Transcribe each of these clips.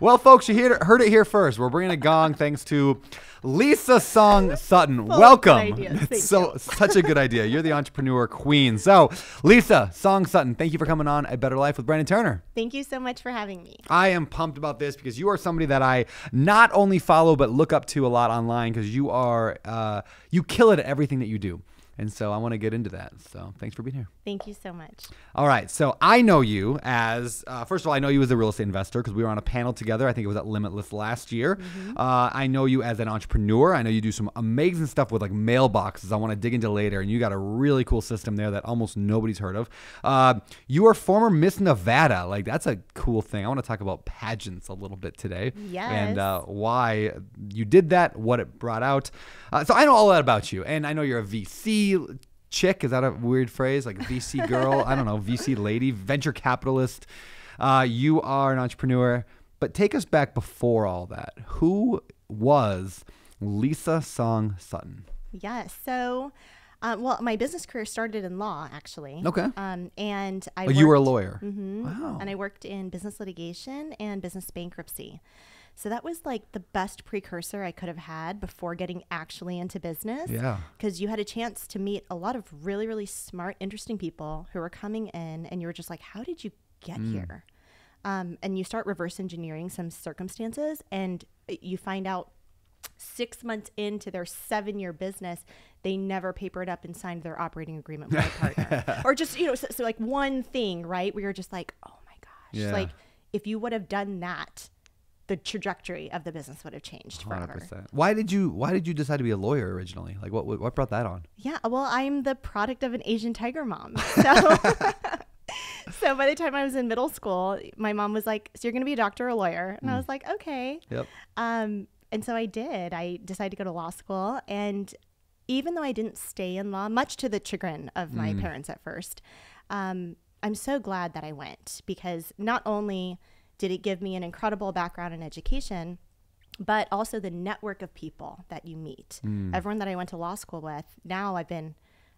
Well, folks, you heard, heard it here first. We're bringing a gong thanks to Lisa Song Sutton. Full Welcome. good ideas. Thank It's so such a good idea. You're the entrepreneur queen. So, Lisa Song Sutton, thank you for coming on A Better Life with Brandon Turner. Thank you so much for having me. I am pumped about this because you are somebody that I not only follow but look up to a lot online because you are uh, you kill it at everything that you do. And so I want to get into that. So thanks for being here. Thank you so much. All right. So I know you as, uh, first of all, I know you as a real estate investor because we were on a panel together. I think it was at Limitless last year. Uh, I know you as an entrepreneur. I know you do some amazing stuff with like mailboxes. I want to dig into later. And you got a really cool system there that almost nobody's heard of. Uh, you are former Miss Nevada. Like, that's a cool thing. I want to talk about pageants a little bit today. And Yes. uh, why you did that, what it brought out. Uh, so I know all that about you. And I know you're a VC chick. Is that a weird phrase? Like VC girl? I don't know. VC lady, venture capitalist. Uh, you are an entrepreneur. But take us back before all that. Who was Lisa Song Sutton? Yes. So, uh, well, my business career started in law, actually. Okay. Um, and I Oh, you were a worked- lawyer. Mhm. Wow. And I worked in business litigation and business bankruptcy. So that was like the best precursor I could have had before getting actually into business. Yeah. Because you had a chance to meet a lot of really, really smart, interesting people who were coming in, and you were just like, how did you get Mm. here? Um, and you start reverse engineering some circumstances, and you find out six months into their seven year business, they never papered up and signed their operating agreement with their partner. or just, you know, so, so like one thing, right? Where you're just like, oh my gosh. Yeah. Like if you would have done that, the trajectory of the business would have changed forever. percent. Why did you Why did you decide to be a lawyer originally? Like, what what brought that on? Yeah, well, I'm the product of an Asian tiger mom. So, so by the time I was in middle school, my mom was like, "So you're going to be a doctor or a lawyer?" And I was like, "Okay." Yep. Um, and so I did. I decided to go to law school, and even though I didn't stay in law, much to the chagrin of my parents at first, um, I'm so glad that I went because not only did it give me an incredible background in education, but also the network of people that you meet. Everyone that I went to law school with, now I've been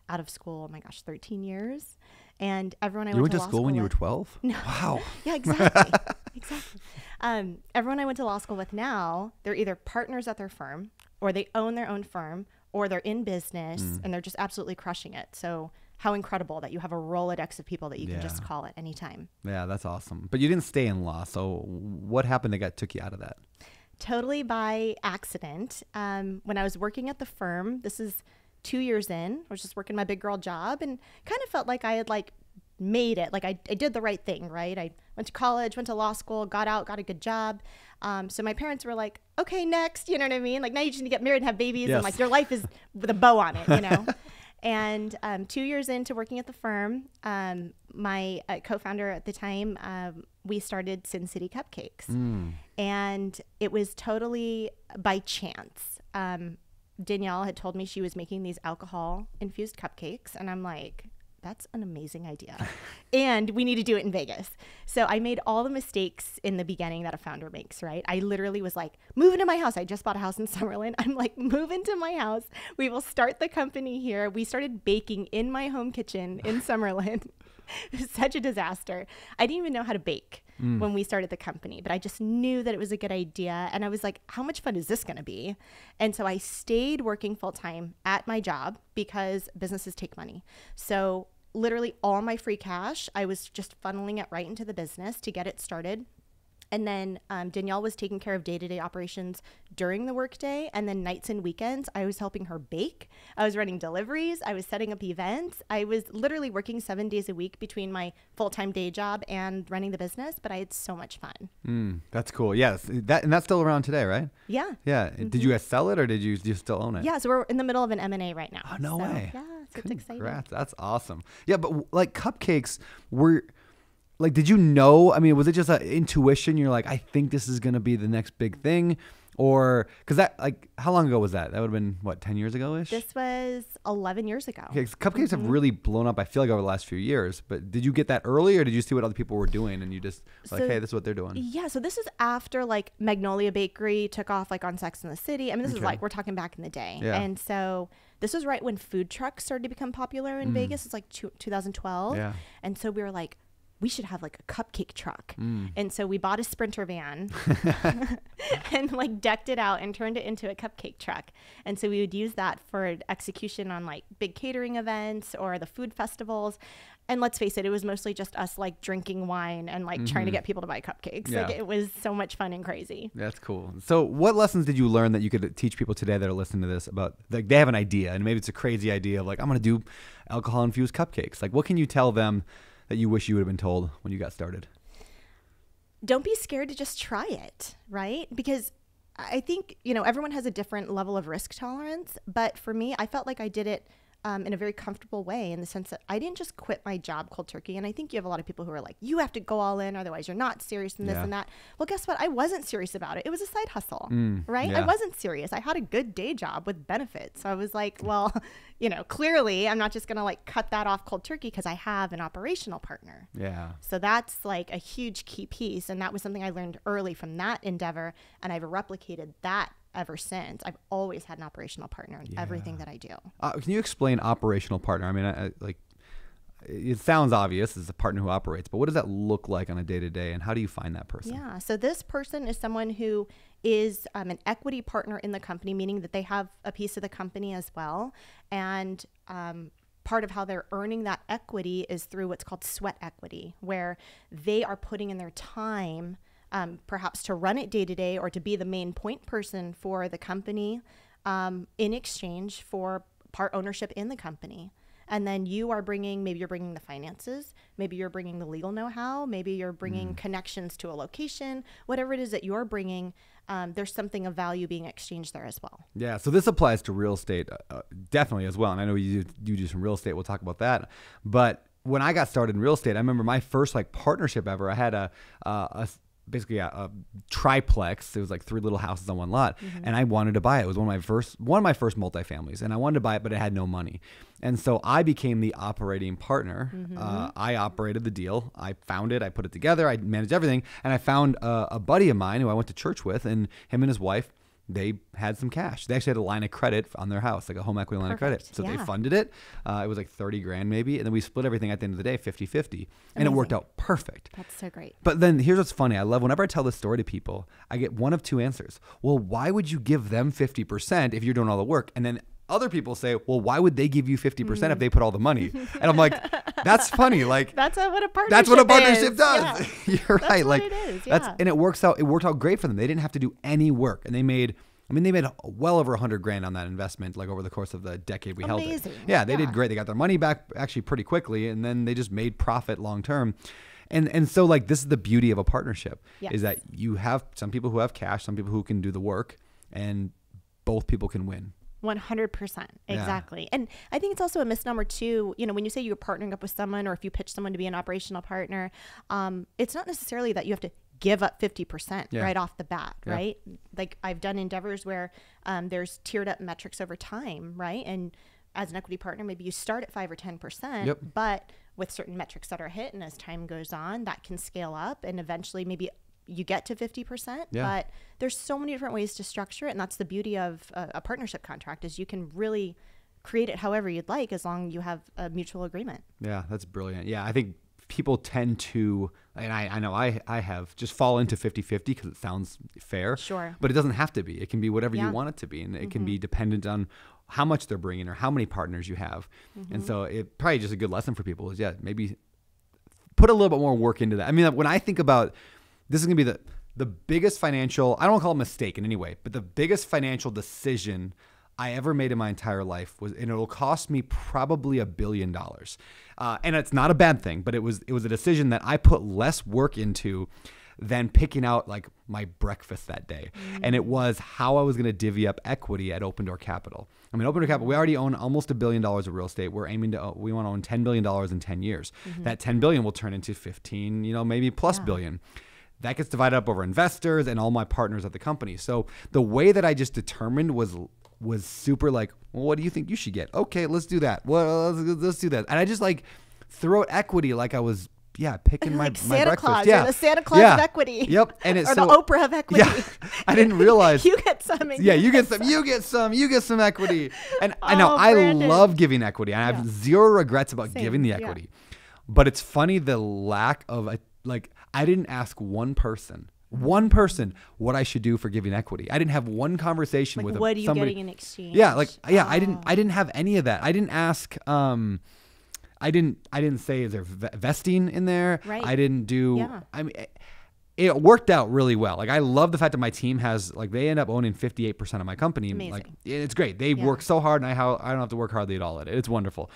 out of school, oh my gosh, 13 years. And everyone I You went to law school when you were with- twelve. Wow. yeah, exactly. exactly. Um, everyone I went to law school with now, they're either partners at their firm or they own their own firm or they're in business Mm. and they're just absolutely crushing it. So, how incredible that you have a Rolodex of people that you can just call at any time. Yeah, that's awesome. But you didn't stay in law. So what happened that got took you out of that? Totally by accident. Um, when I was working at the firm, this is two years in, I was just working my big girl job and kind of felt like I had like made it. Like I, I did the right thing, right? I went to college, went to law school, got out, got a good job. Um, so my parents were like, okay, next, you know what I mean? Like now you just need to get married and have babies Yes. and like your life is with a bow on it, you know? and um, two years into working at the firm, um, my uh, co-founder at the time, um, we started Sin City Cupcakes. And it was totally by chance. Um, Danielle had told me she was making these alcohol infused cupcakes, and I'm like, that's an amazing idea. and we need to do it in Vegas. So I made all the mistakes in the beginning that a founder makes, right? I literally was like, move into my house. I just bought a house in Summerlin. I'm like, move into my house. We will start the company here. We started baking in my home kitchen in Summerlin. it was such a disaster. I didn't even know how to bake mm. when we started the company, but I just knew that it was a good idea. And I was like, how much fun is this going to be? And so I stayed working full time at my job because businesses take money. So literally all my free cash, I was just funneling it right into the business to get it started. And then um, Danielle was taking care of day to day operations during the workday. And then nights and weekends, I was helping her bake. I was running deliveries. I was setting up events. I was literally working seven days a week between my full time day job and running the business. But I had so much fun. Mm, that's cool. Yes, that and that's still around today, right? Yeah. Yeah. Did you guys sell it or did you, do you still own it? Yeah. So we're in the middle of an M&A right now. Oh, no So, way. Yeah. So it's exciting. Congrats. That's awesome. Yeah, but like cupcakes were like did you know? I mean, was it just an intuition? You're like, I think this is gonna be the next big thing, or because that like how long ago was that? That would have been what ten years ago ish. This was 11 years ago. Okay, cupcakes have really blown up. I feel like over the last few years. But did you get that early, or did you see what other people were doing and you just like, hey, this is what they're doing? Yeah, so this is after like Magnolia Bakery took off like on Sex in the City. I mean, this is like we're talking back in the day. Yeah. And so this was right when food trucks started to become popular in Vegas. It's like two, 2012. Mm. Yeah. And so we were like, we should have like a cupcake truck. Mm. And so we bought a sprinter van and like decked it out and turned it into a cupcake truck. And so we would use that for execution on like big catering events or the food festivals. And let's face it, it was mostly just us like drinking wine and like trying to get people to buy cupcakes. Like Mm-hmm. It was so much fun and crazy. That's cool. So, what lessons did you learn that you could teach people today that are listening to this about? Like, they have an idea, and maybe it's a crazy idea of like, I'm going to do alcohol infused cupcakes. Like, what can you tell them that you wish you would have been told when you got started? don't be scared to just try it, right? Because I think, you know, everyone has a different level of risk tolerance. But for me, I felt like I did it um, in a very comfortable way in the sense that I didn't just quit my job cold turkey. And I think you have a lot of people who are like, you have to go all in, otherwise you're not serious in this Yeah. and that. Well, guess what? I wasn't serious about it. It was a side hustle, right? yeah. I wasn't serious. I had a good day job with benefits. So I was like, well, you know, clearly I'm not just going to like cut that off cold turkey because I have an operational partner. Yeah. So that's like a huge key piece. And that was something I learned early from that endeavor. And I've replicated that ever since. I've always had an operational partner in everything that I do. Uh, can you explain operational partner? I mean, I, I, like, it sounds obvious as a partner who operates, but what does that look like on a day to day, and how do you find that person? Yeah. So this person is someone who is um, an equity partner in the company, meaning that they have a piece of the company as well. And um, part of how they're earning that equity is through what's called sweat equity, where they are putting in their time, um, perhaps to run it day to day or to be the main point person for the company um, in exchange for part ownership in the company. And then you are bringing, maybe you're bringing the finances, maybe you're bringing the legal know how, maybe you're bringing connections to a location, whatever it is that you're bringing, um, there's something of value being exchanged there as well. Yeah, so this applies to real estate uh, uh, definitely as well. And I know you do, you do some real estate. We'll talk about that. But when I got started in real estate, I remember my first like partnership ever. I had a, uh, a basically a, a triplex. It was like three little houses on one lot, and I wanted to buy it. It was one of my first one of my first multifamilies, and I wanted to buy it, but I had no money. And so I became the operating partner. Uh, I operated the deal. I found it. I put it together. I managed everything, and I found a, a buddy of mine who I went to church with, and him and his wife they had some cash. They actually had a line of credit on their house, like a home equity line of credit. Perfect. So they funded it. Uh, it was like 30 grand maybe. And then we split everything at the end of the day, 50 50. And it worked out perfect. That's so great. But then here's what's funny. I love whenever I tell this story to people, I get one of two answers. Well, why would you give them 50% if you're doing all the work? And then other people say, well, why would they give you 50% Mm. if they put all the money? And I'm like, that's funny. Like, That's what a partnership that's what a partnership is. does. Yeah. You're That's right. like it is, that's yeah. and it works out. It worked out great for them. They didn't have to do any work, and they made. I mean, they made well over a hundred grand on that investment, like over the course of the decade we held it. Yeah, they Yeah. did great. They got their money back actually pretty quickly, and then they just made profit long term. And and so like this is the beauty of a partnership Yes. is that you have some people who have cash, some people who can do the work, and both people can win. 100% exactly and i think it's also a misnomer too you know when you say you're partnering up with someone or if you pitch someone to be an operational partner um, it's not necessarily that you have to give up 50% Yeah. right off the bat Yeah. right like i've done endeavors where um, there's tiered up metrics over time right and as an equity partner maybe you start at 5 or 10% Yep. but with certain metrics that are hit and as time goes on that can scale up and eventually maybe you get to 50% Yeah. but there's so many different ways to structure it and that's the beauty of a, a partnership contract is you can really create it however you'd like as long as you have a mutual agreement Yeah, that's brilliant. Yeah, I think people tend to, and I, I know I, I have, just fall into 50 50 because it sounds fair. Sure. But it doesn't have to be. It can be whatever Yeah. you want it to be. And it can be mm-hmm. dependent on how much they're bringing or how many partners you have. And mm-hmm. so it probably just a good lesson for people is, yeah, maybe put a little bit more work into that. I mean, when I think about this is going to be the the biggest financial, I don't call it a mistake in any way, but the biggest financial decision I ever made in my entire life was, and it'll cost me probably a billion dollars. Uh, and it's not a bad thing, but it was it was a decision that I put less work into than picking out like my breakfast that day. Mm. And it was how I was going to divvy up equity at Open Door Capital. I mean, Open Door Capital, we already own almost a billion dollars of real estate. We're aiming to, uh, we want to own $10 billion in 10 years. Mm-hmm. That 10 billion will turn into 15, you know, maybe plus billion. That gets divided up over investors and all my partners at the company. So the way that I just determined was was super like, well, what do you think you should get? Okay, let's do that. Well, let's, let's do that. And I just like throw out equity like I was yeah picking my like my Santa breakfast. Claus, yeah, the Santa Claus yeah. of equity. Yep, and it's or so, the Oprah of equity. Yeah, I didn't realize. you get some. yeah, you get some, you get some, you get some equity. And I know Oh, I love giving equity. I have Yeah. zero regrets about Same, giving the yeah. equity. But it's funny the lack of a, like I didn't ask one person, one person, what I should do for giving equity. I didn't have one conversation Like, with a- what are you somebody. getting in exchange? Yeah, like yeah, I didn't Oh. I didn't have any of that. I didn't ask um I didn't I didn't say is there vesting in there? Right. I didn't do Yeah. I mean it- worked out really well. Like I love the fact that my team has like they end up owning 58% of my company. and, Like Amazing. it's great. They Yeah. work so hard and I how I don't have to work hardly at all at it. It's wonderful.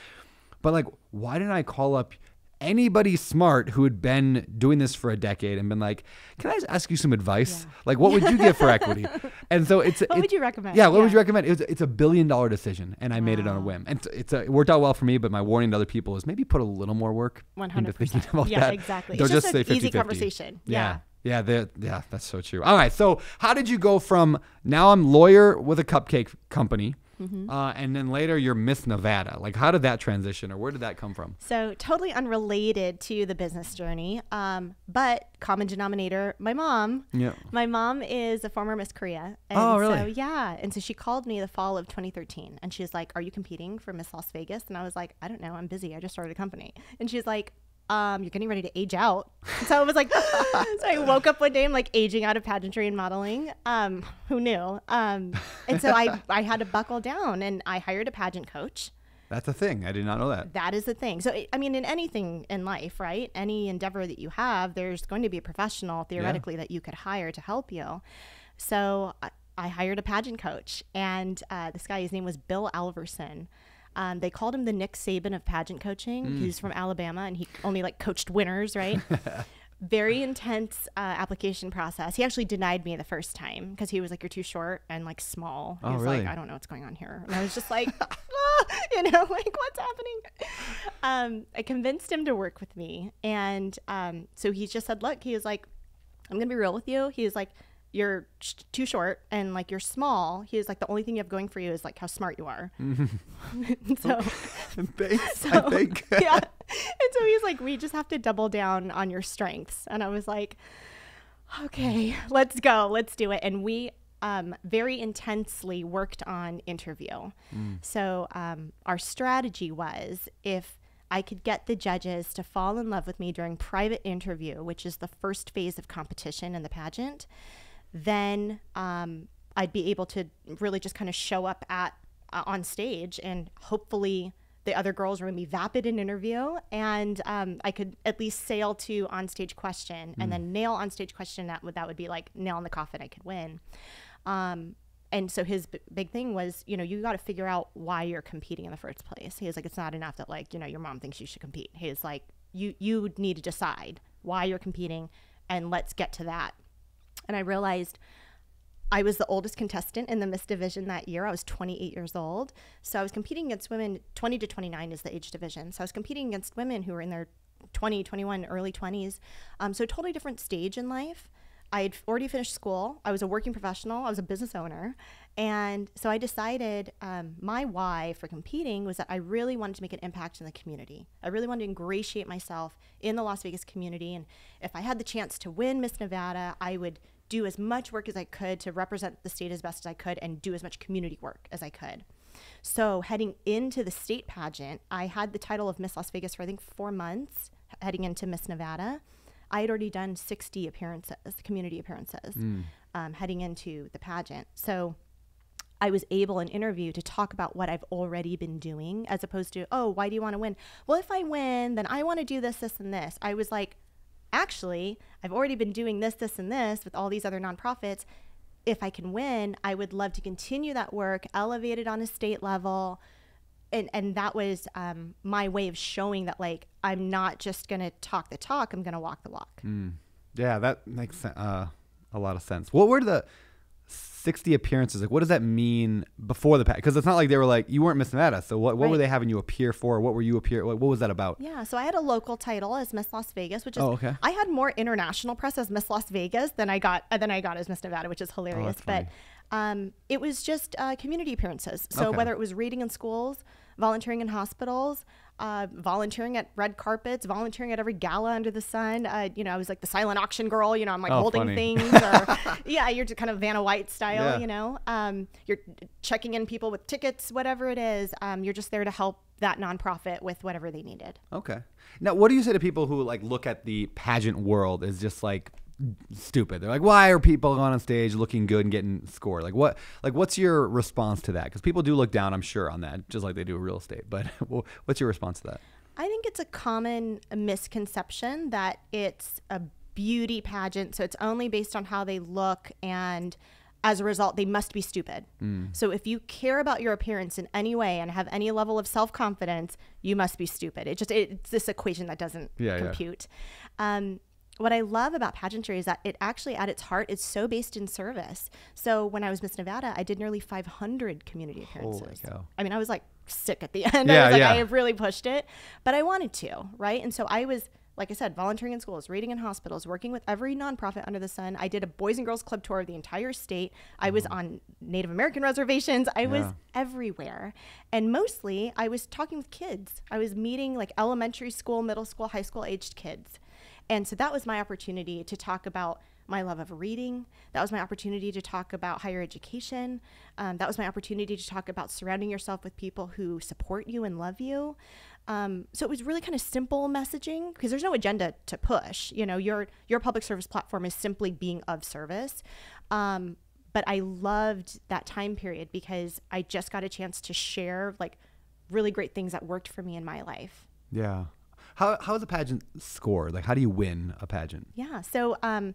But like why didn't I call up anybody smart who had been doing this for a decade and been like, "Can I just ask you some advice? Yeah. Like what would you give for equity?" And so it's What it- would you recommend? Yeah, what would you recommend? It was, it's a billion dollar decision, and I made it on a whim. And it's, it's a, it worked out well for me. But my warning to other people is maybe put a little more work One into thinking about Yeah, that. exactly. Don't It's just just say an 50 easy conversation. Yeah. Yeah. Yeah, yeah, that's so true. All right, so how did you go from now I'm lawyer with a cupcake company, Mm-hmm. uh, and then later you're Miss Nevada? Like, how did that transition, or where did that come from? So totally unrelated to the business journey, um, but common denominator. My mom. Yeah. My mom is a former Miss Korea. And Oh, really? So yeah, and so she called me the fall of 2013, and she was like, "Are you competing for Miss Las Vegas?" And I was like, "I don't know. I'm busy. I just started a company." And she's like. Um, you're getting ready to age out. So I was like, so I woke up one day, I'm like aging out of pageantry and modeling. Um, who knew? Um, and so I, I had to buckle down and I hired a pageant coach That's a thing. I did not know that. that is the thing. So, I mean, in anything in life, right? Any endeavor that you have, there's going to be a professional theoretically that you could hire to help you. So, I, I hired a pageant coach, and uh, this guy, his name was Bill Alverson. Um, they called him the Nick Saban of pageant coaching. He's from Alabama, and he only like coached winners, right? Very intense uh, application process. He actually denied me the first time because he was like, "You're too short and like small." He Oh, was really? like, "I don't know what's going on here," and I was just like, "Ah," you know, like what's happening? Um, I convinced him to work with me, and um, so he just said, "Look," he was like, "I'm gonna be real with you." He was like, "You're sh- too short and like you're small." He was like, "The only thing you have going for you is like how smart you are." so Thanks. I so, think. yeah. And so he's like, we just have to double down on your strengths. And I was like, okay, let's go. Let's do it. And we um, very intensely worked on interview. So um, our strategy was if I could get the judges to fall in love with me during private interview, which is the first phase of competition in the pageant, then um, I'd be able to really just kind of show up at uh, on stage and hopefully the other girls were going to be vapid in interview and um, I could at least sail to on stage question and then nail on stage question that would that would be like nail in the coffin I could win. Um, and so his b- big thing was, you know, you got to figure out why you're competing in the first place. He was like, it's not enough that like, you know, your mom thinks you should compete. He was like, you you need to decide why you're competing, and let's get to that. And I realized I was the oldest contestant in the Miss Division that year. I was 28 years old. So I was competing against women, 20 to 29 is the age division. So I was competing against women who were in their 20, 21, early 20s. Um, so totally different stage in life. I had already finished school. I was a working professional. I was a business owner. And so I decided um, my why for competing was that I really wanted to make an impact in the community. I really wanted to ingratiate myself in the Las Vegas community. And if I had the chance to win Miss Nevada, I would do as much work as I could to represent the state as best as I could and do as much community work as I could. So, heading into the state pageant, I had the title of Miss Las Vegas for I think four months heading into Miss Nevada. I had already done 60 appearances, community appearances, um, heading into the pageant. So, I was able in interview to talk about what I've already been doing as opposed to, oh, why do you want to win? Well, if I win, then I want to do this, this, and this. I was like, actually, I've already been doing this, this, and this with all these other nonprofits. If I can win, I would love to continue that work, elevate it on a state level. And, and that was um, my way of showing that, like, I'm not just going to talk the talk, I'm going to walk the walk. Yeah, that makes uh, a lot of sense. What were the 60 appearances? Like, what does that mean before the pack? Because it's not like they were like, you weren't Miss Nevada. So what, what were they having you appear for? What were you appear? What, what was that about? Yeah, so I had a local title as Miss Las Vegas, which is Oh, okay. I had more international press as Miss Las Vegas than I got uh, than I got as Miss Nevada, which is hilarious. Oh, but Um, it was just uh, community appearances. So Okay. whether it was reading in schools, volunteering in hospitals, uh, volunteering at red carpets, volunteering at every gala under the sun. Uh, you know, I was like the silent auction girl. You know, I'm like Oh, holding funny. things. Or, yeah, you're just kind of Vanna White style. Yeah. You know, um, you're checking in people with tickets, whatever it is. Um, you're just there to help that nonprofit with whatever they needed. Okay. Now, what do you say to people who like look at the pageant world as just like stupid? They're like, why are people going on stage looking good and getting scored? Like, what? Like, what's your response to that? Because people do look down, I'm sure, on that, just like they do real estate. But what's your response to that? I think it's a common misconception that it's a beauty pageant, so it's only based on how they look, and as a result, they must be stupid. So if you care about your appearance in any way and have any level of self confidence, you must be stupid. It just it's this equation that doesn't Yeah, yeah. compute. Um, what I love about pageantry is that it actually, at its heart, is so based in service. So when I was Miss Nevada, I did nearly 500 community appearances. cow. I mean, I was like sick at the end. Yeah, I was like, yeah. I have really pushed it, but I wanted to, right? And so I was, like I said, volunteering in schools, reading in hospitals, working with every nonprofit under the sun. I did a Boys and Girls Club tour of the entire state. I was mm-hmm. on Native American reservations. I was everywhere. And mostly I was talking with kids. I was meeting like elementary school, middle school, high school aged kids. And so that was my opportunity to talk about my love of reading. That was my opportunity to talk about higher education. Um, that was my opportunity to talk about surrounding yourself with people who support you and love you. Um, so it was really kind of simple messaging because there's no agenda to push. You know, your your public service platform is simply being of service. Um, but I loved that time period because I just got a chance to share like really great things that worked for me in my life. Yeah. How how is a pageant scored? Like, how do you win a pageant? Yeah. So um,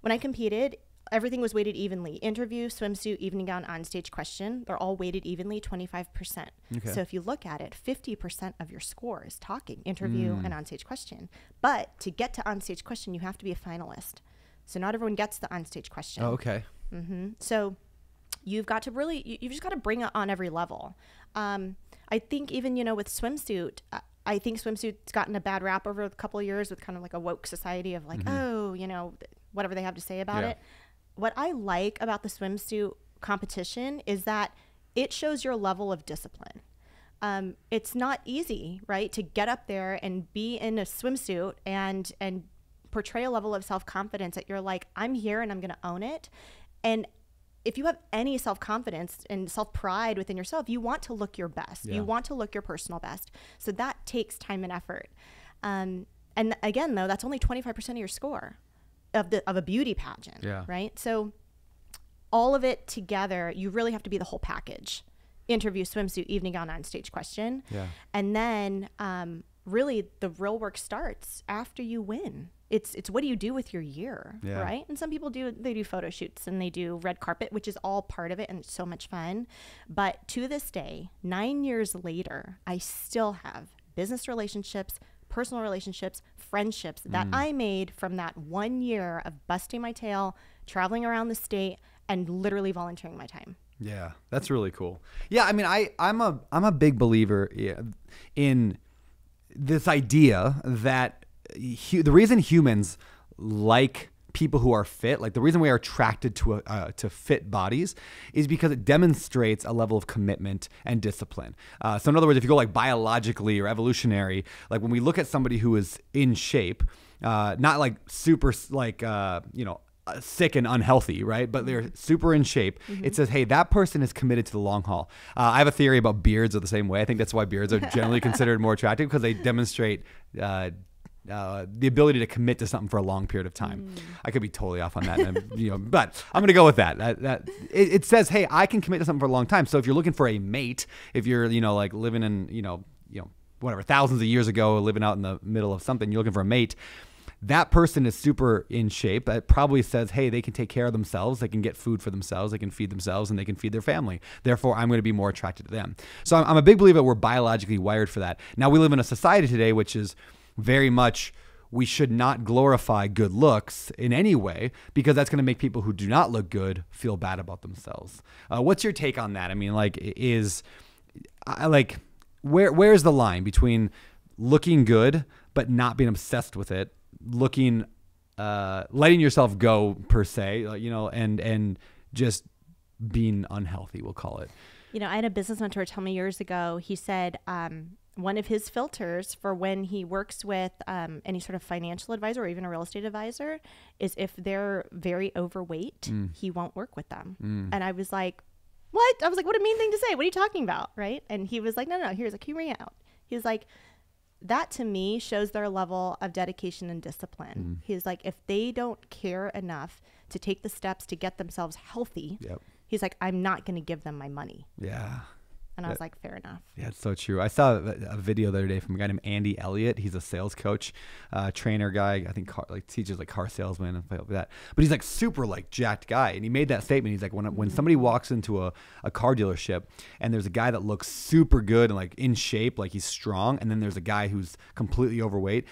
when I competed, everything was weighted evenly interview, swimsuit, evening gown, onstage question. They're all weighted evenly, 25%. Okay. So if you look at it, 50% of your score is talking, interview, and onstage question. But to get to onstage question, you have to be a finalist. So not everyone gets the onstage question. Oh, okay. hmm So you've got to really, you, you've just got to bring it on every level. Um, I think even, you know, with swimsuit, I- I think swimsuit's gotten a bad rap over a couple of years with kind of like a woke society of like, oh, you know, whatever they have to say about Yeah. it. What I like about the swimsuit competition is that it shows your level of discipline. Um, it's not easy, right, to get up there and be in a swimsuit and and portray a level of self confidence that you're like, I'm here and I'm going to own it. And if you have any self confidence and self pride within yourself, you want to look your best. Yeah. You want to look your personal best. So that takes time and effort. Um, and again, though, that's only 25% of your score of the of a beauty pageant, Yeah. right? So all of it together, you really have to be the whole package. Interview, swimsuit, evening gown, on stage question, Yeah. and then um, really the real work starts after you win. It's it's what do you do with your year, Yeah. right? And some people do they do photo shoots and they do red carpet, which is all part of it and it's so much fun. But to this day, nine years later, I still have business relationships, personal relationships, friendships that mm. I made from that one year of busting my tail, traveling around the state, and literally volunteering my time. Yeah, that's really cool. Yeah, I mean, I I'm a I'm a big believer in this idea that hu- the reason humans like people who are fit, like the reason we are attracted to a, uh, to fit bodies, is because it demonstrates a level of commitment and discipline. Uh, so, in other words, if you go like biologically or evolutionary, like when we look at somebody who is in shape, uh, not like super like uh, you know uh, sick and unhealthy, right? But they're super in shape. It says, hey, that person is committed to the long haul. Uh, I have a theory about beards are the same way. I think that's why beards are generally considered more attractive because they demonstrate. Uh, uh, the ability to commit to something for a long period of time. I could be totally off on that, and, you know, but I'm going to go with that. That, that it, it says, hey, I can commit to something for a long time. So if you're looking for a mate, if you're, you know, like living in, you know, you know, whatever, thousands of years ago, living out in the middle of something, you're looking for a mate that person is super in shape. That probably says, hey, they can take care of themselves. They can get food for themselves. They can feed themselves and they can feed their family. Therefore, I'm going to be more attracted to them. So I'm, I'm a big believer that we're biologically wired for that. Now, we live in a society today which is very much we should not glorify good looks in any way because that's going to make people who do not look good feel bad about themselves. Uh, what's your take on that? I mean, like, is I like where where's the line between looking good but not being obsessed with it, looking uh letting yourself go per se, you know, and and just being unhealthy. We'll call it. You know, I had a business mentor tell me years ago. He said um, one of his filters for when he works with um, any sort of financial advisor or even a real estate advisor is if they're very overweight, mm. he won't work with them. Mm. And I was like, "What?" I was like, "What a mean thing to say! What are you talking about?" Right? And he was like, "No, no, no. Here's like, hear me out." He was like, that to me shows their level of dedication and discipline. Mm. He's like, if they don't care enough to take the steps to get themselves healthy, Yep. he's like, I'm not going to give them my money. Yeah. And I was like, fair enough. Yeah, it's so true. I saw a, video the other day from a guy named Andy Elliott. He's a sales coach, uh, trainer guy. I think car, like teaches like car salesman and stuff like that. But he's like super like jacked guy, and he made that statement. He's like, when when somebody walks into a, a car dealership and there's a guy that looks super good and like in shape, like he's strong, and then there's a guy who's completely overweight.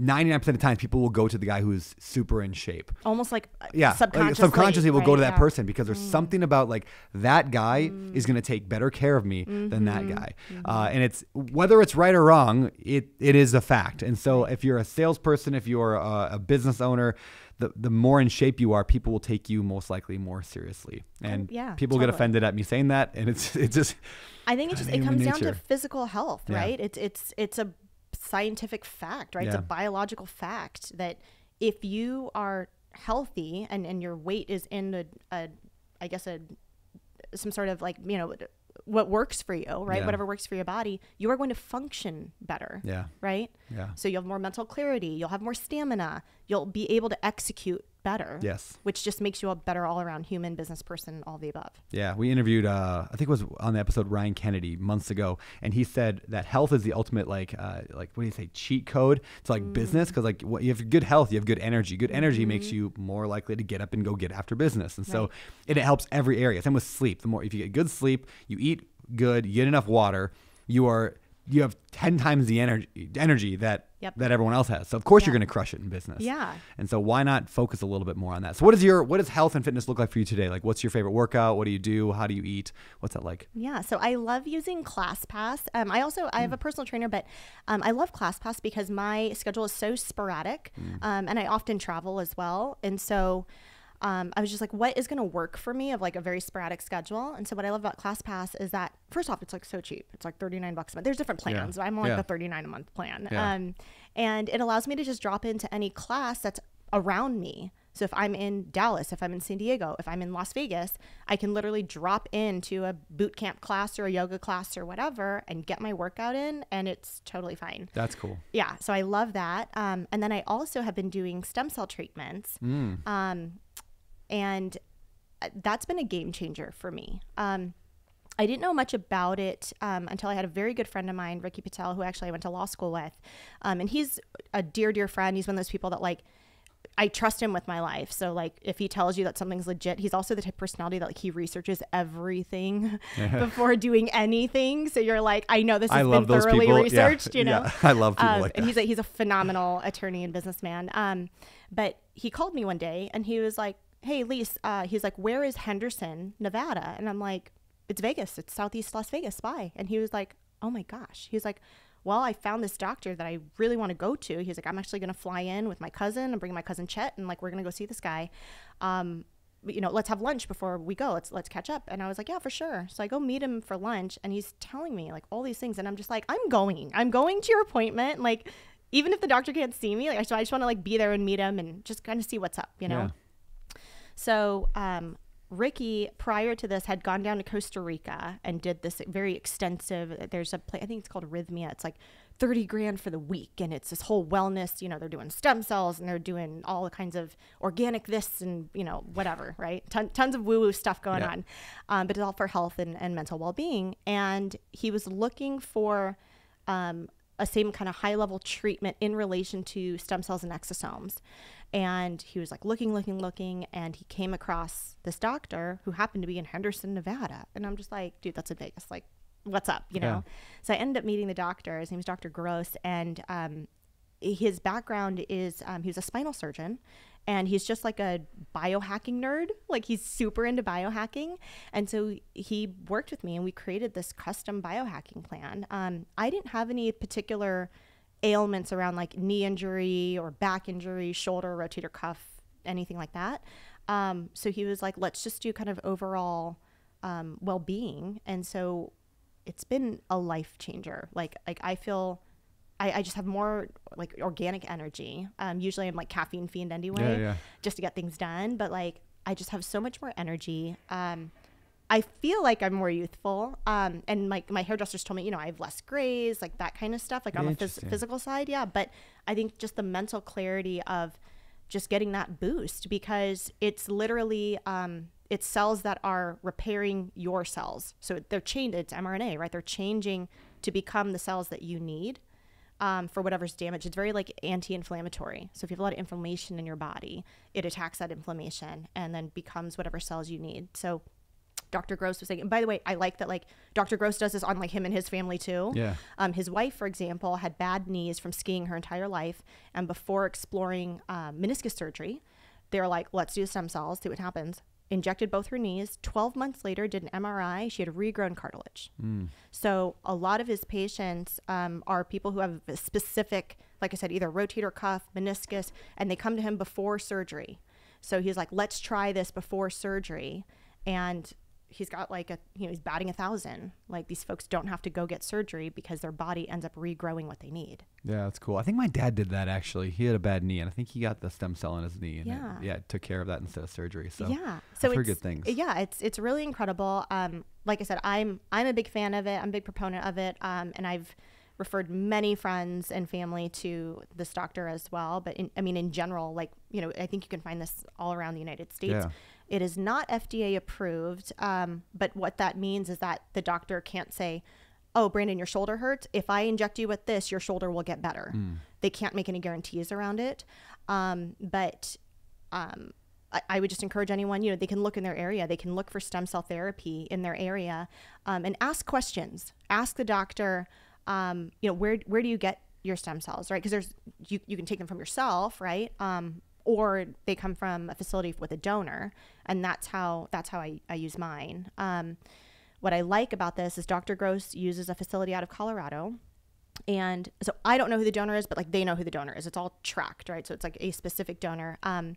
99% of the time people will go to the guy who's super in shape Almost like uh, yeah like, subconsciously, subconsciously we'll go to that Yeah. Mm. person because there's something about like that guy is going to take better care of me than Mm-hmm. that guy uh, and it's whether it's right or wrong it it is a fact and so if you're a salesperson if you're a, a business owner the, the more in shape you are people will take you most likely more seriously and Oh, yeah, people get offended at me saying that and it's it's just I think it just it comes down to physical health, Yeah. right? It's it's it's a scientific fact, right? It's a biological fact that if you are healthy and and your weight is in a, a I guess a some sort of like you know what works for you, right? Yeah. Whatever works for your body, you are going to function better, yeah right? yeah So you'll have more mental clarity, you'll have more stamina, you'll be able to execute better. yes Which just makes you a better all around human, business person, all the above. Yeah, we interviewed. Uh, I think it was on the episode Ryan Kennedy months ago, and he said that health is the ultimate like uh, like what do you say cheat code to like business because like what, you have good health, you have good energy. Good energy makes you more likely to get up and go get after business, and so Right. and it helps every area. Same with sleep. The more if you get good sleep, you eat good, you get enough water, you are you have ten times the energy energy that Yep. that everyone else has. So of course you're going to crush it in business. Yeah. And so why not focus a little bit more on that? So what is your what does health and fitness look like for you today? Like what's your favorite workout? What do you do? How do you eat? What's that like? Yeah, so I love using ClassPass. Um, I also I have a personal trainer, but um, I love ClassPass because my schedule is so sporadic, um, and I often travel as well. And so um, I was just like, what is going to work for me of like a very sporadic schedule? And so what I love about ClassPass is that first off, it's like so cheap. It's like thirty nine bucks a month. There's different plans. I'm on like Yeah. the thirty nine a month plan, Yeah. um, and it allows me to just drop into any class that's around me. So if I'm in Dallas, if I'm in San Diego, if I'm in Las Vegas, I can literally drop into a boot camp class or a yoga class or whatever and get my workout in, and it's totally fine. That's cool. Yeah, so I love that. Um, and then I also have been doing stem cell treatments, um, and uh, that's been a game changer for me. Um, I didn't know much about it um, until I had a very good friend of mine, Ricky Patel, who actually I went to law school with, um, and he's a dear, dear friend. He's one of those people that like. I trust him with my life. So like if he tells you that something's legit, he's also the type of personality that like he researches everything before doing anything. So you're like, I know this has I been thoroughly people. Yeah, researched, you know. yeah. I love people Um, like and that. he's a, he's a phenomenal attorney and businessman. Um, but he called me one day and he was like, "Hey, Lise," uh, he's like, "Where is Henderson, Nevada?" And I'm like, "It's Vegas. It's Southeast Las Vegas. Bye." And he was like, "Oh my gosh." He was like, "Well, I found this doctor that I really want to go to." He's like, "I'm actually going to fly in with my cousin and bring my cousin Chet, and like we're going to go see this guy." Um, you know, let's have lunch before we go. Let's let's catch up. And I was like, yeah, for sure. So I go meet him for lunch, and he's telling me like all these things, and I'm just like, I'm going. I'm going to your appointment. Like, even if the doctor can't see me, like, so I just want to like be there and meet him and just kind of see what's up, you know. Yeah. So, um, Ricky, prior to this, had gone down to Costa Rica and did this very extensive. There's a place, I think it's called Rhythmia. It's like 30 grand for the week. And it's this whole wellness, you know, they're doing stem cells and they're doing all the kinds of organic this and, you know, whatever, right? Ton, tons of woo woo stuff going Yeah. on. Um, but it's all for health and, and mental well being. And he was looking for, um, a same kind of high level treatment in relation to stem cells and exosomes. And he was like looking, looking, looking, and he came across this doctor who happened to be in Henderson, Nevada. And I'm just like, dude, that's in Vegas. Like, what's up? You know? So I ended up meeting the doctor. His name is Dr. Gross. And um, his background is um, he was a spinal surgeon and he's just like a biohacking nerd like he's super into biohacking and so he worked with me and we created this custom biohacking plan um, i didn't have any particular ailments around like knee injury or back injury shoulder rotator cuff anything like that Um, so he was like, let's just do kind of overall um, well being. And so it's been a life changer. Like, like I feel. I, I just have more like organic energy. Um, usually I'm like caffeine fiend anyway, Yeah, yeah. just to get things done. But like I just have so much more energy. Um, I feel like I'm more youthful. Um, and like my hairdressers told me, you know, I have less grays, like that kind of stuff, like on the phys- physical side. Yeah. But I think just the mental clarity of just getting that boost because it's literally, um, it's cells that are repairing your cells. So they're changed, it's mRNA, right? They're changing to become the cells that you need um, for whatever's damaged. It's very like anti-inflammatory. So if you have a lot of inflammation in your body, it attacks that inflammation and then becomes whatever cells you need. So Dr. Gross was saying, and by the way, I like that like Dr. Gross does this on like him and his family too. Yeah. Um, his wife, for example, had bad knees from skiing her entire life, and before exploring um, meniscus surgery, they were like, "Let's do stem cells, see what happens." Injected both her knees. Twelve months later, did an MRI. She had regrown cartilage. So a lot of his patients um, are people who have a specific, like I said, either rotator cuff, meniscus, and they come to him before surgery. So he's like, "Let's try this before surgery," and he's got like a you know he's batting a thousand like these folks don't have to go get surgery because their body ends up regrowing what they need Yeah, that's cool. I think my dad did that actually. He had a bad knee, and I think he got the stem cell in his knee, and Yeah. it, yeah, it took care of that instead of surgery. So yeah so it's good things. yeah it's it's really incredible um like i said i'm i'm a big fan of it i'm a big proponent of it um and i've referred many friends and family to this doctor as well but in, i mean in general like you know i think you can find this all around the united states Yeah. It is not fda approved um, but what that means is that the doctor can't say oh brandon your shoulder hurts if i inject you with this your shoulder will get better they can't make any guarantees around it um, but um, I, I would just encourage anyone, you know, they can look in their area, they can look for stem cell therapy in their area um, and ask questions. Ask the doctor, um, you know, where, where do you get your stem cells, right? Because there's, you, you can take them from yourself, right? Or they come from a facility with a donor. And that's how, that's how I, I use mine. Um, what I like about this is Dr. Gross uses a facility out of Colorado. And so I don't know who the donor is, but like they know who the donor is. It's all tracked, right? So it's like a specific donor. Um,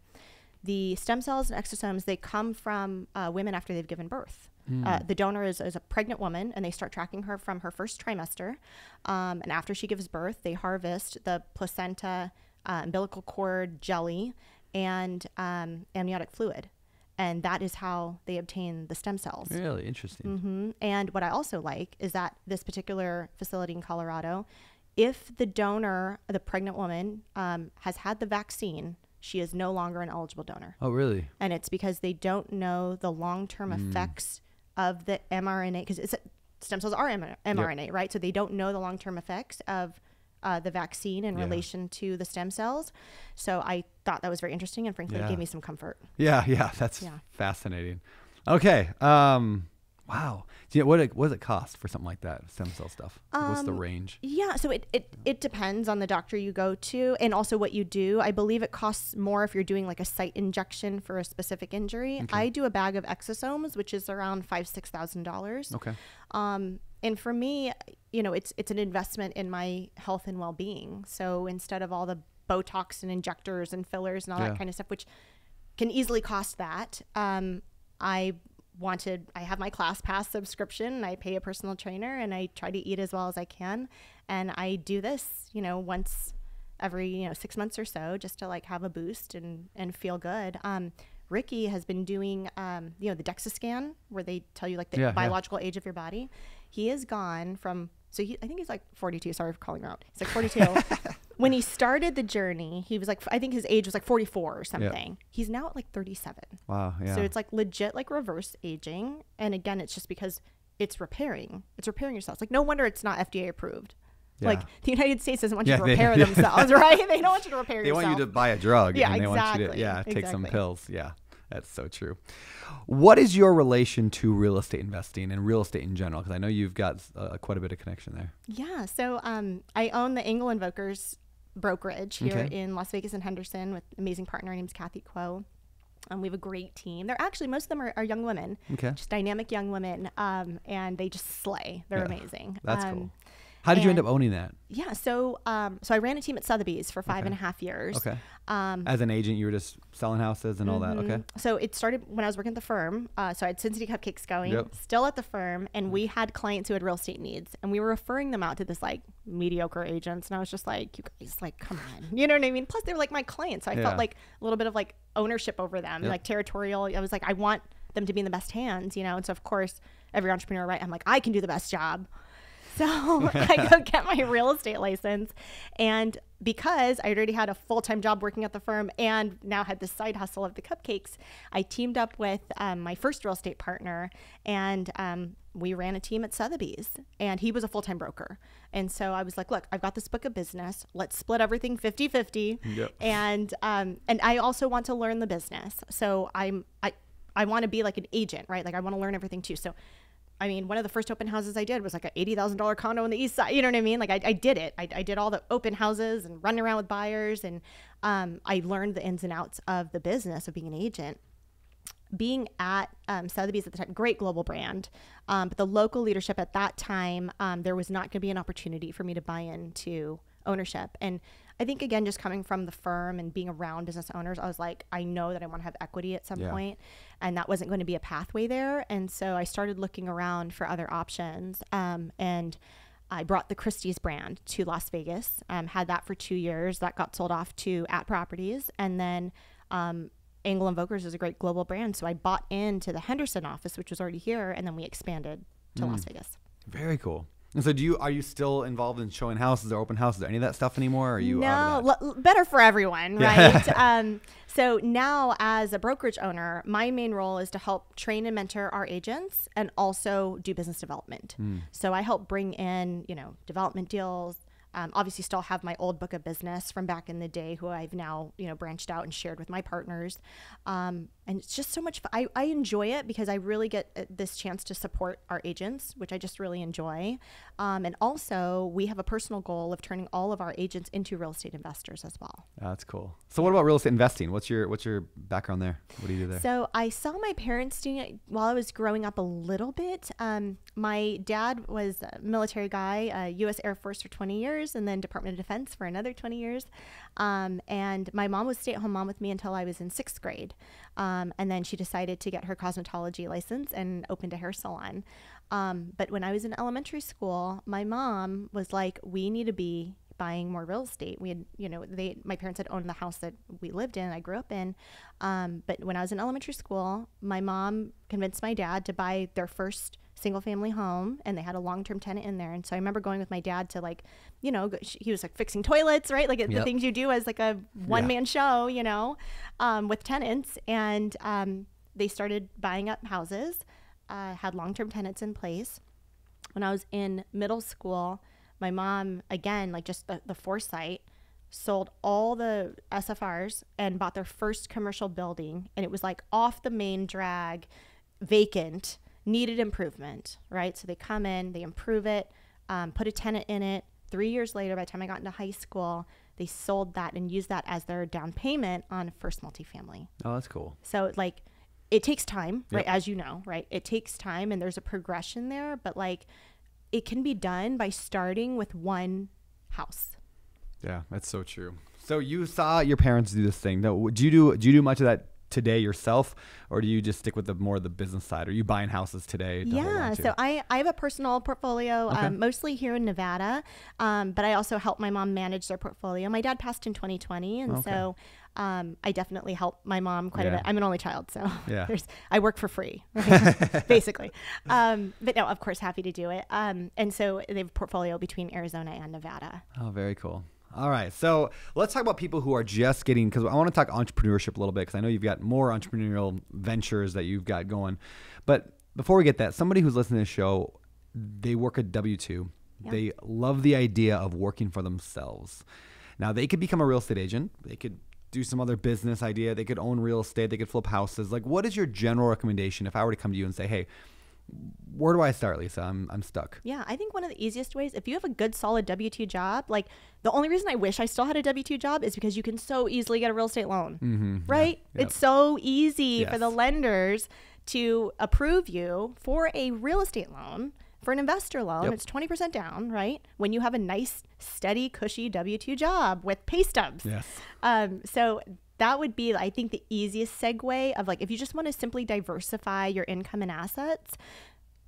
the stem cells and exosomes they come from uh, women after they've given birth. Uh, the donor is, is a pregnant woman, and they start tracking her from her first trimester. Um, and after she gives birth, they harvest the placenta, uh, umbilical cord jelly, and um, amniotic fluid, and that is how they obtain the stem cells. Really interesting. hmm And what I also like is that this particular facility in Colorado, if the donor, the pregnant woman, um, has had the vaccine, she is no longer an eligible donor. Oh, really? And it's because they don't know the long term Mm. effects of the mRNA, because it's stem cells are M- mRNA, right? So they don't know the long term effects of uh, the vaccine in Yeah. relation to the stem cells. So I thought that was very interesting, and frankly, Yeah. it gave me some comfort. Yeah, yeah, that's Yeah. fascinating. Okay. Um, wow. Do you know, what it, what does it cost for something like that? Stem cell stuff. Like, What's the Um, range? Yeah, so it, it it depends on the doctor you go to and also what you do. I believe it costs more if you're doing like a site injection for a specific injury. I do a bag of exosomes, which is around five six thousand dollars. Okay. Um, and for me, you know, it's it's an investment in my health and well being. So instead of all the Botox and injectors and fillers and all Yeah. that kind of stuff, which can easily cost that, um, I wanted I have my class pass subscription and I pay a personal trainer and I try to eat as well as I can and I do this you know once every you know six months or so just to like have a boost and and feel good um Ricky has been doing um you know the DEXA scan where they tell you like the Yeah, yeah. biological age of your body he has gone from so he I think he's like 42 sorry for calling him out he's like 42 when he started the journey he was like I think his age was like 44 or something he's now at like 37 Wow. Yeah. so it's like legit like reverse aging. And again, it's just because it's repairing. It's repairing yourself. Like no wonder it's not FDA approved. Like the United States doesn't want Yeah, you to repair yeah. themselves, right? They don't want you to repair they yourself. They want you to buy a drug Yeah, and they want you to exactly, yeah take some pills yeah that's so true what is your relation to real estate investing and real estate in general because i know you've got uh, quite a bit of connection there Yeah. So um, I own the Engel & Völkers brokerage here Okay. in Las Vegas and Henderson with amazing partner. Her name's Kathy Quo. Um, we have a great team. They're actually most of them are, are young women, okay just dynamic young women, um, and they just slay. They're Yeah, amazing. that's um, cool How did you end up owning that? Yeah, so um, so I ran a team at Sotheby's for five and a half years. Okay. Um, As an agent, you were just selling houses and all that. Okay. Mhm. So it started when I was working at the firm. Uh, so I had Sin City Cupcakes going, Yep. still at the firm, and we had clients who had real estate needs, and we were referring them out to this like mediocre agents, and I was just like, you guys, like, come on, you know what I mean? Plus, they were like my clients, so I Yeah. felt like a little bit of like ownership over them, Yep. like territorial. I was like, I want them to be in the best hands, you know. And so of course, every entrepreneur, right? I'm like, I can do the best job. So I go get my real estate license. And because I already had a full time job working at the firm and now had this side hustle of the cupcakes, I teamed up with um, my first real estate partner and um, we ran a team at Sotheby's. And he was a full time broker. And so I was like, look, I've got this book of business. Let's split everything 50 50. Yep. And, um, and I also want to learn the business. So I'm, I, I want to be like an agent, right? Like I want to learn everything too. So I mean, one of the first open houses I did was like an eighty thousand dollar condo on the east side. You know what I mean? Like I, I did it. I, I did all the open houses and running around with buyers, and um, I learned the ins and outs of the business of being an agent. Being at um, Sotheby's at the time, great global brand, um, but the local leadership at that time, um, there was not going to be an opportunity for me to buy into ownership. And I think again, just coming from the firm and being around business owners, I was like, I know that I want to have equity at some Yeah. point, and that wasn't going to be a pathway there. And so I started looking around for other options. Um, and I brought the Christie's brand to Las Vegas. Um, had that for two years. That got sold off to At Properties, and then um, Engel & Völkers is a great global brand. So I bought into the Henderson office, which was already here, and then we expanded to Las Vegas. Very cool. And so, do you are you still involved in showing houses or open houses or any of that stuff anymore? Or are you no, out of that? l- l- better for everyone, Yeah. right? um, so now, as a brokerage owner, my main role is to help train and mentor our agents, and also do business development. Hmm. So I help bring in, you know, development deals. Um, obviously, still have my old book of business from back in the day, who I've now, you know, branched out and shared with my partners. Um, and it's just so much. Fun. I, I enjoy it because I really get uh, this chance to support our agents, which I just really enjoy. Um, and also, we have a personal goal of turning all of our agents into real estate investors as well. That's cool. So, what about real estate investing? What's your what's your background there? What do you do there? So I saw my parents doing it while I was growing up a little bit. Um, my dad was a military guy, uh, U.S. Air Force for 20 years, and then Department of Defense for another 20 years. Um, and my mom was stay-at-home mom with me until I was in sixth grade. Um, and then she decided to get her cosmetology license and opened a hair salon. Um, but when I was in elementary school, my mom was like, "We need to be buying more real estate. We had, you know, they my parents had owned the house that we lived in, I grew up in. Um, but when I was in elementary school, my mom convinced my dad to buy their first single family home and they had a long-term tenant in there. And so i remember going with my dad to like you know he was like fixing toilets right? Like the things you do as like a one-man show you know um, with tenants. And um, they started buying up houses uh, had long-term tenants in place. When I was in middle school, my mom, again, like just the, the foresight, sold all the SFRs and bought their first commercial building. And it was like off the main drag, vacant, needed improvement, right? So they come in, they improve it, um, put a tenant in it. Three years later, by the time I got into high school, they sold that and used that as their down payment on first multifamily. oh, that's cool. So like it takes time, right? As you know, right? It takes time and there's a progression there, but like it can be done by starting with one house. Yeah, that's so true. So you saw your parents do this thing. Do you do do you do much of that today yourself, or do you just stick with the more of the business side? Are you buying houses today? to Yeah, to? so I, I have a personal portfolio, Okay. um, mostly here in Nevada, um, but I also help my mom manage their portfolio. My dad passed in 2020, and Okay. so um, I definitely help my mom quite Yeah. a bit. I'm an only child, so Yeah. there's I work for free, right? basically. Um, but no, of course, happy to do it. Um, and so they have a portfolio between Arizona and Nevada. Oh, very cool. All right, so let's talk about people who are just getting because I want to talk entrepreneurship a little bit because I know you've got more entrepreneurial ventures that you've got going. But before we get that, somebody who's listening to the show, they work at W two. Yeah. They love the idea of working for themselves. Now they could become a real estate agent. They could do some other business idea. They could own real estate. They could flip houses. Like, what is your general recommendation if I were to come to you and say, "Hey, where do I start, Lisa? I'm I'm stuck." Yeah, I think one of the easiest ways, if you have a good, solid W 2 job, like the only reason I wish I still had a W 2 job is because you can so easily get a real estate loan, Mm-hmm. right? Yep. It's so easy for the lenders to approve you for a real estate loan for an investor loan, Yep. it's 20% down, right? When you have a nice, steady, cushy W 2 job with pay stubs. Yes. Um, so that would be, I think, the easiest segue of like if you just want to simply diversify your income and assets,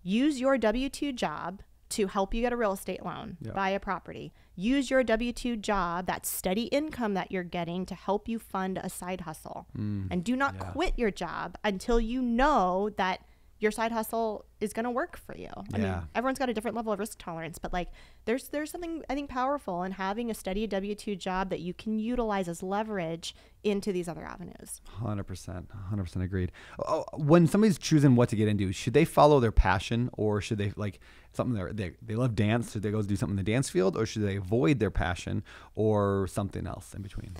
use your W 2 job to help you get a real estate loan, Yeah. buy a property. Use your W 2 job, that steady income that you're getting, to help you fund a side hustle. and do not Mm. yeah. quit your job until you know that your side hustle is going to work for you. I Yeah. mean, everyone's got a different level of risk tolerance, but like there's there's something I think powerful in having a steady W two job that you can utilize as leverage into these other avenues. Hundred percent, hundred percent agreed. Oh, when somebody's choosing what to get into, should they follow their passion, or should they like something they they love dance? Should they go do something in the dance field, or should they avoid their passion, or something else in between?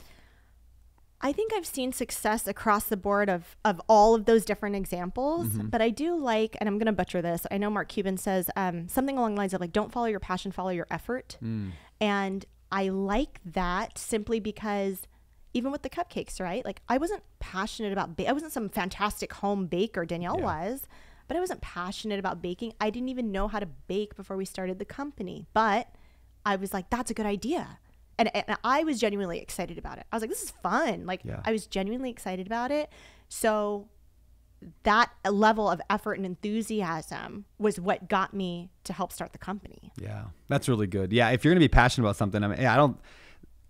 I think I've seen success across the board of of all of those different examples, Mm-hmm. but I do like, and I'm going to butcher this. I know Mark Cuban says um, something along the lines of like, "Don't follow your passion, follow your effort," Mm. and I like that simply because even with the cupcakes, right? Like I wasn't passionate about. Ba- I wasn't some fantastic home baker. Danielle Yeah. was. But I wasn't passionate about baking. I didn't even know how to bake before we started the company. But I was like, that's a good idea. And, and I was genuinely excited about it. I was like, this is fun. Like, Yeah. I was genuinely excited about it. So, that level of effort and enthusiasm was what got me to help start the company. Yeah, that's really good. Yeah, if you're gonna be passionate about something, I mean, I don't.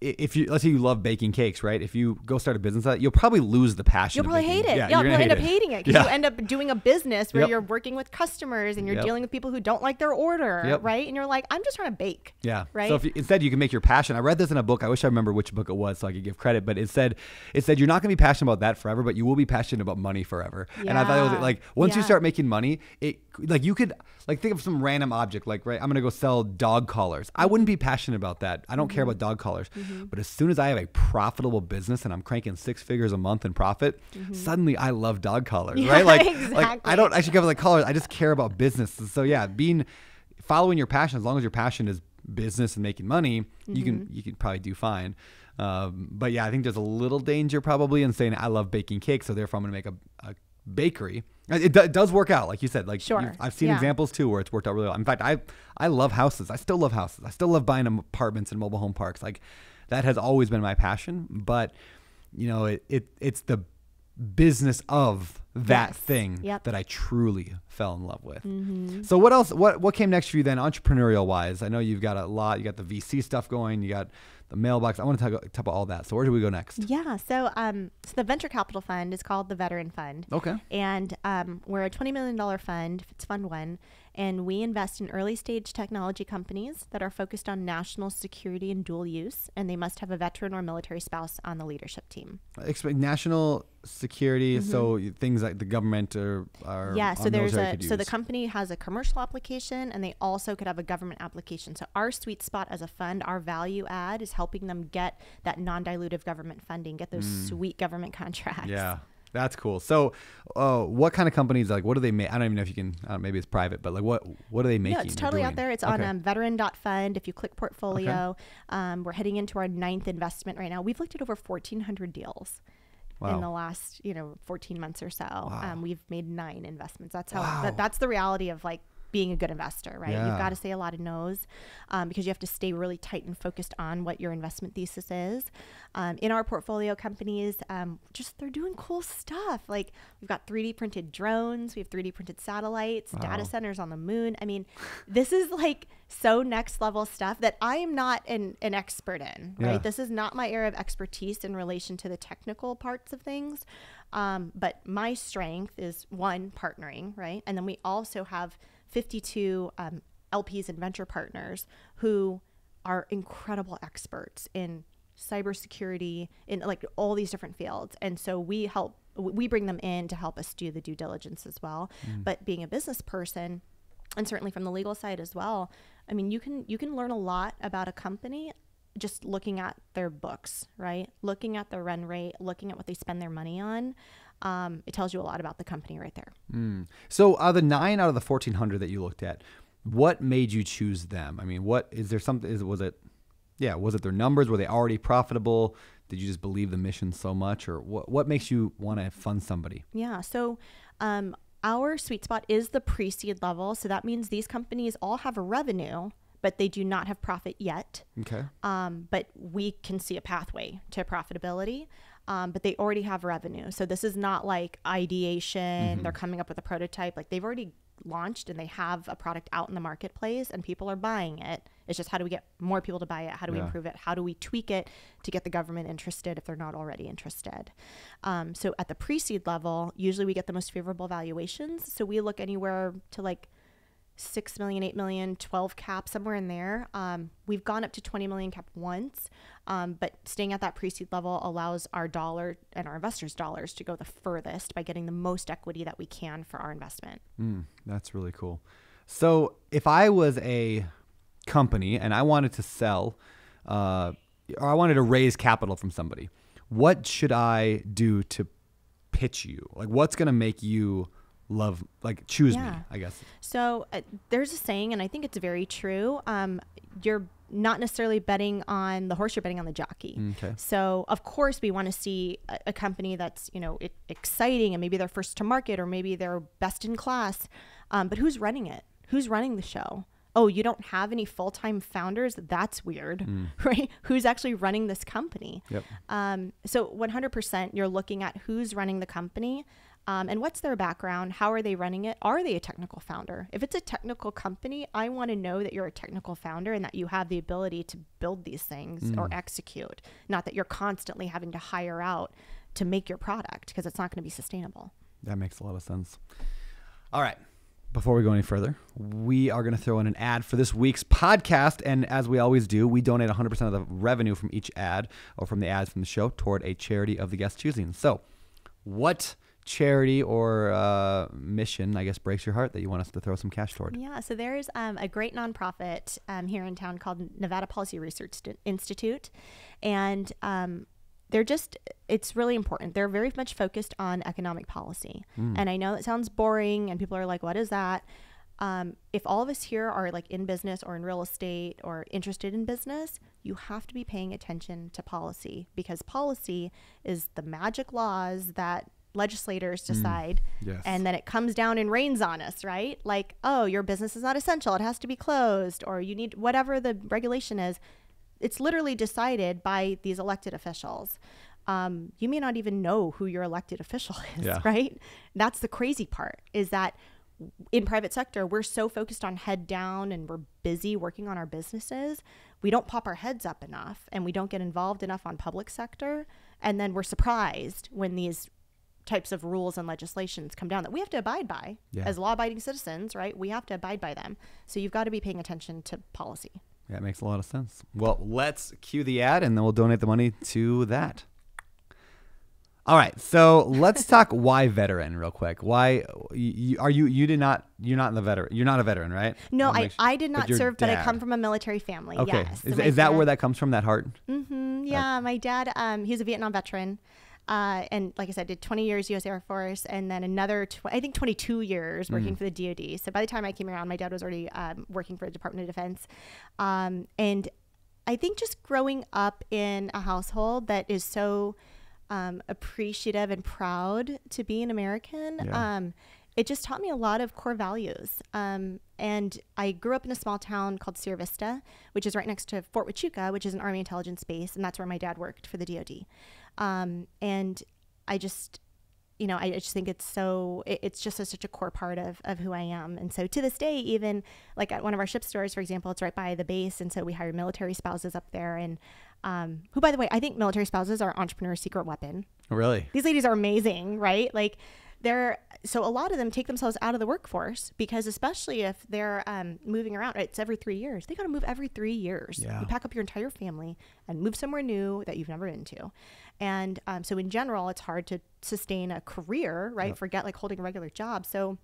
If you let's say you love baking cakes, right? If you go start a business, at it, you'll probably lose the passion. You'll probably hate it. Yeah, Yeah, you'll end up it. hating it because Yeah. you end up doing a business where Yep. you're working with customers and you're Yep. dealing with people who don't like their order, Yep. right? And you're like, I'm just trying to bake. Yeah. Right. So if you, instead you can make your passion. I read this in a book. I wish I remember which book it was so I could give credit. But it said it said you're not going to be passionate about that forever, but you will be passionate about money forever. And I thought it was like once you start making money, it like you could like think of some random object like right. I'm going to go sell dog collars. I wouldn't be passionate about that. I don't care Mm-hmm. about dog collars. But as soon as I have a profitable business and I'm cranking six figures a month in profit, suddenly I love dog collars. Mm-hmm. Yeah, right. Like like I don't actually care about the collars. I just care about business. So yeah, being following your passion as long as your passion is business and making money you can Mm-hmm. you can probably do fine um, but yeah i think there's a little danger probably in saying i love baking cakes so therefore i'm to make a, a bakery it, it does work out like you said like Sure. i've seen Yeah. examples too where it's worked out really well in fact i i love houses i still love houses i still love buying apartments and mobile home parks like that has always been my passion but you know it, it it's the business of that Yes. thing Yep. That I truly fell in love with. Mm-hmm. So what else? What what came next for you then, entrepreneurial wise? I know you've got a lot. You got the VC stuff going. You got the mailbox. I want to talk, talk about all that. So where do we go next? Yeah. So, um, so the venture capital fund is called the Veteran Fund. Okay. And um, we're a $20 million fund. It's Fund One. And we invest in early stage technology companies that are focused on national security and dual use. And they must have a veteran or military spouse on the leadership team. Expect national security. So things like the government or, Mm-hmm. yeah. So there's a, so the company has a commercial application and they also could have a government application. So our sweet spot as a fund, our value add is helping them get that non dilutive government funding, get those sweet government contracts. Mm. Yeah. That's cool. So, uh, what kind of companies like what do they make? I don't even know if you can. Don't, maybe it's private, but like what what are they making? No, it's totally out there. It's on Okay. um, veteran.fund. If you click portfolio, um, we're heading into our ninth investment right now. We've looked at over 1,400 deals Wow. in the last, you know, 14 months or so. Wow. Um, we've made nine investments. That's how, Wow. that, that's the reality of like being a good investor, right? Yeah. You've got to say a lot of no's um, because you have to stay really tight and focused on what your investment thesis is. Um, in our portfolio companies, um, just they're doing cool stuff. Like we've got 3D printed drones, we have 3D printed satellites, Wow. data centers on the moon. I mean, this is like so next level stuff that I am not an, an expert in, right? Yeah. This is not my area of expertise in relation to the technical parts of things. Um, but my strength is one, partnering, right? And then we also have 52 um, LPs and venture partners who are incredible experts in cybersecurity, in like all these different fields. And so we help, we bring them in to help us do the due diligence as well. But being a business person, and certainly from the legal side as well, I mean, you can you can learn a lot about a company just looking at their books, right? Looking at their run rate, looking at what they spend their money on. Um, it tells you a lot about the company right there. Mm. So, out of the nine out of the fourteen hundred that you looked at, what made you choose them? I mean, what is there something? Is was it? Yeah, was it their numbers? Were they already profitable? Did you just believe the mission so much, or what? What makes you want to fund somebody? Yeah. So um, our sweet spot is the pre-seed level, so that means these companies all have a revenue, but they do not have profit yet. Okay. Um, but we can see a pathway to profitability. Um, but they already have revenue, so this is not like ideation. They're coming up with a prototype. Like they've already launched and they have a product out in the marketplace, and people are buying it. It's just how do we get more people to buy it? How do we improve it? How do we tweak it to get the government interested if they're not already interested? Um, so at the pre-seed level, usually we get the most favorable valuations. So we look anywhere to like 6 million, 8 million, 12 cap, somewhere in there. Um, we've gone up to 20 million cap once, um, but staying at that pre seed level allows our dollar and our investors' dollars to go the furthest by getting the most equity that we can for our investment. Mm, that's really cool. So if I was a company and I wanted to sell, uh, or I wanted to raise capital from somebody, what should I do to pitch you? Like, what's gonna make you love, like, choose me? I guess. So uh, there's a saying, and I think it's very true. Um, you're not necessarily betting on the horse; you're betting on the jockey. Okay. So of course we want to see a, a company that's you know it, exciting and maybe they're first to market or maybe they're best in class. Um, but who's running it? Who's running the show? Oh, you don't have any full time founders? That's weird, right? Who's actually running this company? Yep. Um, so 100% you're looking at who's running the company um, and what's their background. How are they running it? Are they a technical founder? If it's a technical company, I want to know that you're a technical founder and that you have the ability to build these things or execute, not that you're constantly having to hire out to make your product because it's not going to be sustainable. That makes a lot of sense. All right. Before we go any further, we are going to throw in an ad for this week's podcast. And as we always do, we donate 100% of the revenue from each ad or from the ads from the show toward a charity of the guest choosing. So, what charity or uh, mission, I guess, breaks your heart that you want us to throw some cash toward? Yeah, so there's um, a great nonprofit um, here in town called Nevada Policy Research Institute, and um, they're just it's really important. They're very much focused on economic policy, and I know it sounds boring, and people are like, "What is that?" Um, if all of us here are like in business or in real estate or interested in business, you have to be paying attention to policy because policy is the magic laws that legislators decide yes. and then it comes down and rains on us, right? Like, oh, your business is not essential, it has to be closed, or you need whatever the regulation is. It's literally decided by these elected officials. Um, you may not even know who your elected official is, Yeah. right? That's the crazy part is that in private sector, we're so focused on head down and we're busy working on our businesses. We don't pop our heads up enough and we don't get involved enough on public sector. And then we're surprised when these types of rules and legislations come down that we have to abide by Yeah. as law abiding citizens, right? We have to abide by them. So you've got to be paying attention to policy. Yeah, it makes a lot of sense. Well, let's cue the ad and then we'll donate the money to that. All right, so let's talk why veteran real quick. Why you, are you you did not you're not in the veteran you're not a veteran right? No, I, make su- I did not your serve, but I come from a military family. Okay, Yes. is, So is that dad- where that comes from? That heart? Mm-hmm, yeah, my dad, um, he was a Vietnam veteran. Uh, and like I said, did 20 years U.S. Air Force, and then another, tw- I think, 22 years working for the DoD. So by the time I came around, my dad was already um, working for the Department of Defense. Um, and I think just growing up in a household that is so um, appreciative and proud to be an American, Yeah. um, it just taught me a lot of core values. Um, and I grew up in a small town called Sierra Vista, which is right next to Fort Huachuca, which is an Army intelligence base, and that's where my dad worked for the DoD. Um, and I just, you know, I just think it's so, it, it's just a, such a core part of, of who I am. And so to this day, even like at one of our ship stores, for example, it's right by the base. And so we hire military spouses up there. And um, who, by the way, I think military spouses are entrepreneurs' secret weapon Really? these ladies are amazing, right? Like they're so a lot of them take themselves out of the workforce because especially if they're um, moving around, it's every three years. They got to move every three years. Yeah. You pack up your entire family and move somewhere new that you've never been to, and um, so in general, it's hard to sustain a career, right? Forget like holding a regular job. So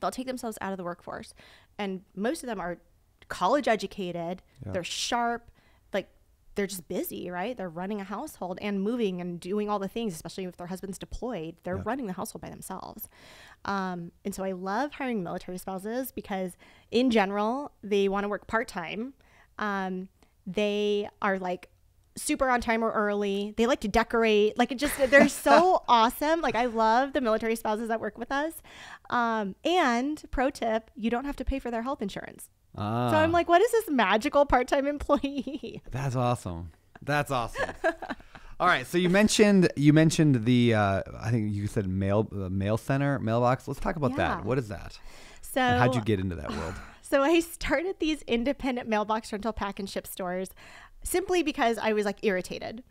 they'll take themselves out of the workforce, and most of them are college educated. Yeah. They're sharp, they're just busy, right? They're running a household and moving and doing all the things, especially if their husband's deployed. They're Yeah. running the household by themselves. Um, and so I love hiring military spouses because, in general, they want to work part time. Um, they are like super on time or early. They like to decorate. Like it just they're so awesome. Like I love the military spouses that work with us. Um, and pro tip, you don't have to pay for their health insurance. Ah, So I'm like, what is this magical part-time employee? that's awesome. That's awesome. All right, so you mentioned you mentioned the uh, I think you said mail uh, mail center mailbox. Let's talk about Yeah. that. What is that? So And how'd you get into that world? So I started these independent mailbox rental pack and ship stores simply because I was like irritated.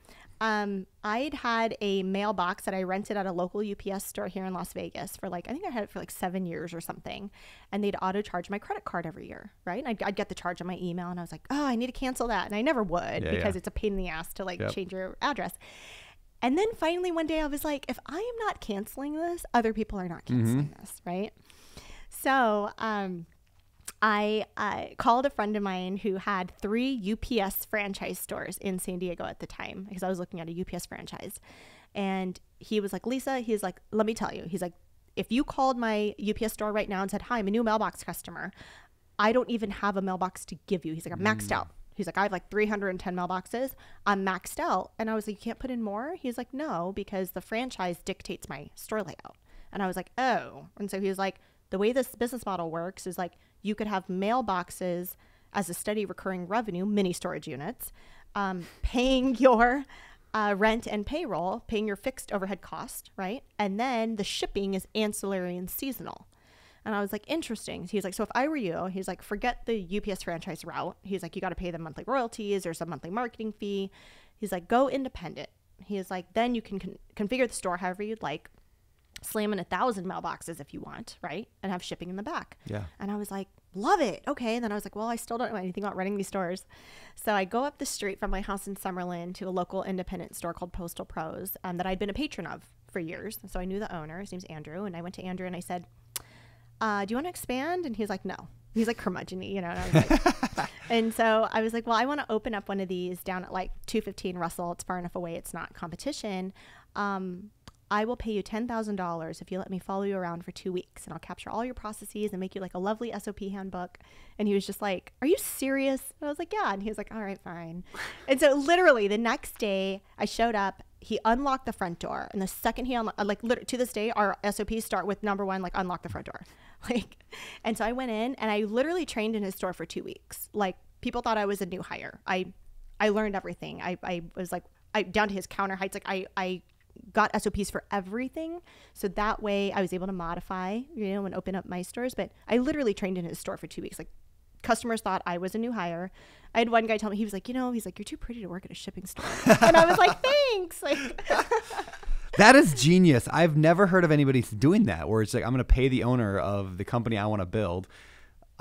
Um, I'd had a mailbox that I rented at a local UPS store here in Las Vegas for like, I think I had it for like seven years or something. And they'd auto charge my credit card every year, right? And I'd, I'd get the charge on my email and I was like, oh, I need to cancel that. And I never would Yeah, because yeah. it's a pain in the ass to like Yep. change your address. And then finally one day I was like, if I am not canceling this, other people are not canceling this, right? So, um, I uh, called a friend of mine who had three UPS franchise stores in San Diego at the time because I was looking at a UPS franchise. And he was like, Lisa, he's like, let me tell you, he's like, if you called my UPS store right now and said, hi, I'm a new mailbox customer, I don't even have a mailbox to give you. He's like, I'm maxed out. He's like, I have like 310 mailboxes. I'm maxed out. And I was like, you can't put in more? He's like, no, because the franchise dictates my store layout. And I was like, oh. And so he was like, the way this business model works is like you could have mailboxes as a steady recurring revenue, mini storage units, um, paying your uh, rent and payroll, paying your fixed overhead cost, right? And then the shipping is ancillary and seasonal. And I was like, interesting. He's like, so if I were you, he's like, forget the UPS franchise route. He's like, you got to pay them monthly royalties. There's a monthly marketing fee. He's like, go independent. He's like, then you can con- configure the store however you'd like, slam in a thousand mailboxes if you want, right? And have shipping in the back. Yeah. And I was like, love it. Okay. And then I was like, well, I still don't know anything about running these stores. So I go up the street from my house in Summerlin to a local independent store called Postal Pros um, that I'd been a patron of for years. So I knew the owner. His name's Andrew. And I went to Andrew and I said, uh, do you want to expand? And he's like, no. He's like curmudgeon you know. And, I was like, and so I was like, well, I want to open up one of these down at like 215 Russell. It's far enough away. It's not competition. Um, I will pay you $10,000 if you let me follow you around for two weeks and I'll capture all your processes and make you like a lovely SOP handbook. And he was just like, Are you serious? And I was like, Yeah. And he was like, All right, fine. and so literally the next day I showed up, he unlocked the front door. And the second he unlocked, like to this day, our SOPs start with number one, like unlock the front door. Like, and so I went in and I literally trained in his store for two weeks. Like people thought I was a new hire. I, I learned everything. I, I was like, I down to his counter heights. Like I, I got SOPs for everything. So that way I was able to modify, you know, and open up my stores. But I literally trained in his store for two weeks. Like customers thought I was a new hire. I had one guy tell me, he was like, you know, he's like, you're too pretty to work at a shipping store. and I was like, thanks. Like, That is genius. I've never heard of anybody doing that where it's like I'm going to pay the owner of the company I want to build.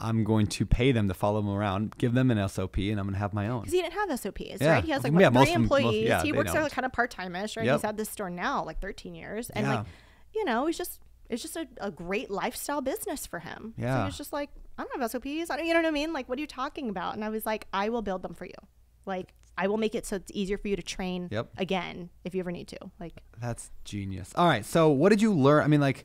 I'm going to pay them to follow them around, give them an SOP, and I'm going to have my own. because he didn't have SOPs, Yeah. right? He has like Yeah, what, three them- most- employees. yeah, he works there like kind of part timeish, right? Yep. He's had this store now like 13 years, and like, you know, it's just it's just a, a great lifestyle business for him. So Yeah. he was just like, I don't have SOPs. I don't, you know what I mean? Like, what are you talking about? And I was like, I will build them for you. Like, I will make it so it's easier for you to train Yep. again if you ever need to. Like, That's genius. All right. So, what did you learn? I mean, like,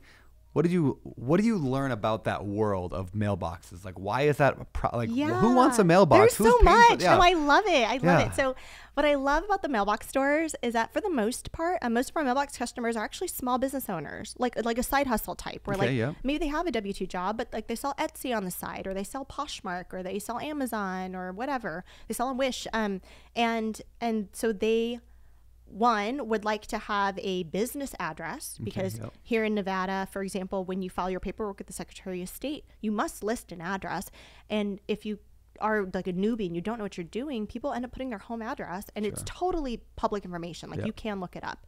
what did you what did you learn about that world of mailboxes? Like, why is that a pro- like? Yeah. Who wants a mailbox? There's Who's so much. yeah. No, I love it. I love Yeah. it. So, what I love about the mailbox stores is that for the most part, uh, most of our mailbox customers are actually small business owners, like like a side hustle type, where Okay, like maybe they have a W two job, but like they sell Etsy on the side, or they sell Poshmark, or they sell Amazon, or whatever. They sell on Wish, um, and and so they one would like to have a business address because yep. here in Nevada, for example, when you file your paperwork with the Secretary of State, you must list an address. And if you are like a newbie and you don't know what you're doing, people end up putting their home address and it's totally public information. Like Yep. you can look it up.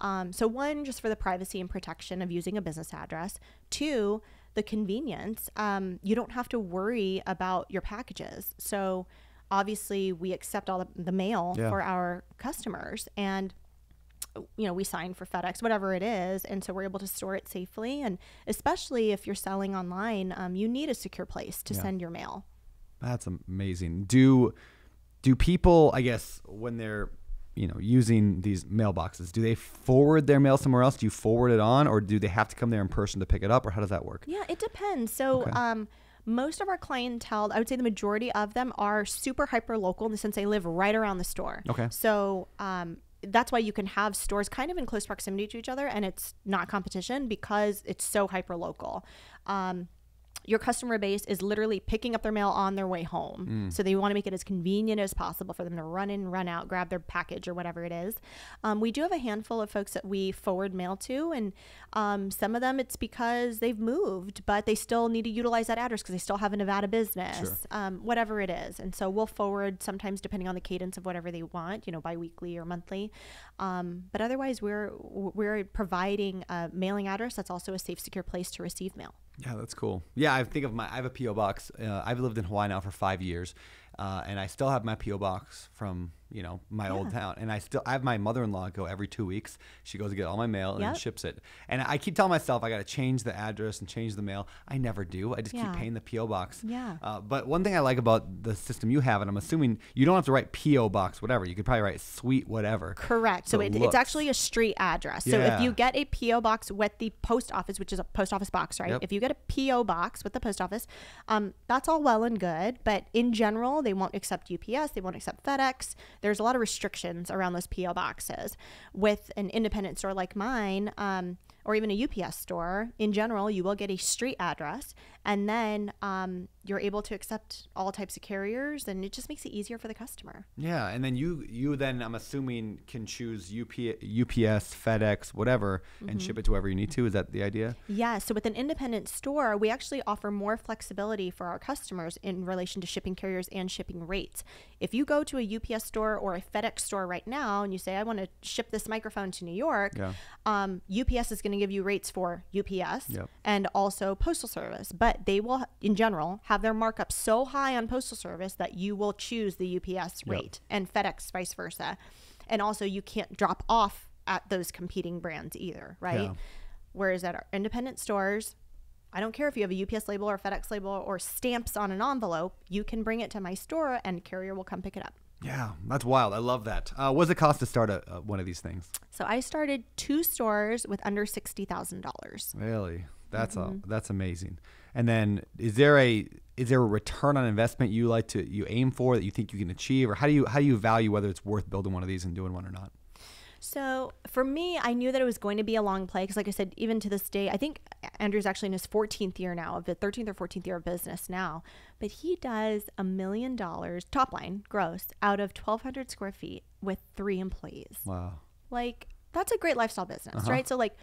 Um, so, one, just for the privacy and protection of using a business address. Two, the convenience. Um, you don't have to worry about your packages. So, obviously, we accept all the, the mail Yeah. for our customers. And you know, we sign for FedEx, whatever it is, and so we're able to store it safely. And especially if you're selling online, um, you need a secure place to Yeah. send your mail. That's amazing. Do do people, I guess, when they're you know using these mailboxes, do they forward their mail somewhere else? Do you forward it on, or do they have to come there in person to pick it up, or how does that work? Yeah, it depends. So, Okay. um, most of our clientele, I would say the majority of them are super hyper local in the sense they live right around the store. Okay. So um, that's why you can have stores kind of in close proximity to each other and it's not competition because it's so hyper local. Um, your customer base is literally picking up their mail on their way home. So they want to make it as convenient as possible for them to run in, run out, grab their package or whatever it is. Um, we do have a handful of folks that we forward mail to, and um, some of them it's because they've moved, but they still need to utilize that address because they still have a Nevada business, um, whatever it is. And so we'll forward sometimes depending on the cadence of whatever they want, you know, biweekly or monthly. Um, but otherwise, we're we're providing a mailing address that's also a safe, secure place to receive mail. Yeah, that's cool. Yeah, I think of my. I have a PO box. Uh, I've lived in Hawaii now for five years, uh, and I still have my PO box from you know my old town. And I still I have my mother in law go every two weeks. She goes to get all my mail and Yep. ships it. And I keep telling myself I got to change the address and change the mail. I never do. I just Yeah. keep paying the PO box. Yeah. Uh, but one thing I like about the system you have, and I'm assuming you don't have to write PO box whatever. You could probably write suite whatever. Correct. So So it it, it's actually a street address. So Yeah. if you get a PO box with the post office, which is a post office box, right? Yep. If you get a PO box with the post office, um, that's all well and good. But in general, they won't accept UPS. They won't accept FedEx. There's a lot of restrictions around those PO boxes. With an independent store like mine, um, or even a UPS store, in general, you will get a street address, and then um, you're able to accept all types of carriers, and it just makes it easier for the customer. Yeah, and then you you then I'm assuming can choose UP, UPS, FedEx, whatever, Mm-hmm. and ship it to wherever you need to. Is that the idea? Yeah, so with an independent store, we actually offer more flexibility for our customers in relation to shipping carriers and shipping rates. If you go to a UPS store or a FedEx store right now and you say, I want to ship this microphone to New York, Yeah. um, UPS is going to give you rates for UPS Yep. and also Postal Service. But they will, in general, have their markup so high on Postal Service that you will choose the UPS rate and FedEx vice versa. And also, you can't drop off at those competing brands either, right? Yeah. Whereas at our independent stores, I don't care if you have a UPS label or a FedEx label or stamps on an envelope, you can bring it to my store and carrier will come pick it up. Yeah, that's wild. I love that. Uh, what does it cost to start a, uh, one of these things? So I started two stores with under $60,000. Really, that's Mm-hmm. a, that's amazing. And then is there a is there a return on investment you like to you aim for that you think you can achieve, or how do you how do you value whether it's worth building one of these and doing one or not? So for me, I knew that it was going to be a long play because, like I said, even to this day, I think Andrew's actually in his 14th year now of the 13th or 14th year of business now. But he does a million dollars top line gross out of 1,200 square feet with three employees. Wow. Like that's a great lifestyle business, Uh-huh. right? So like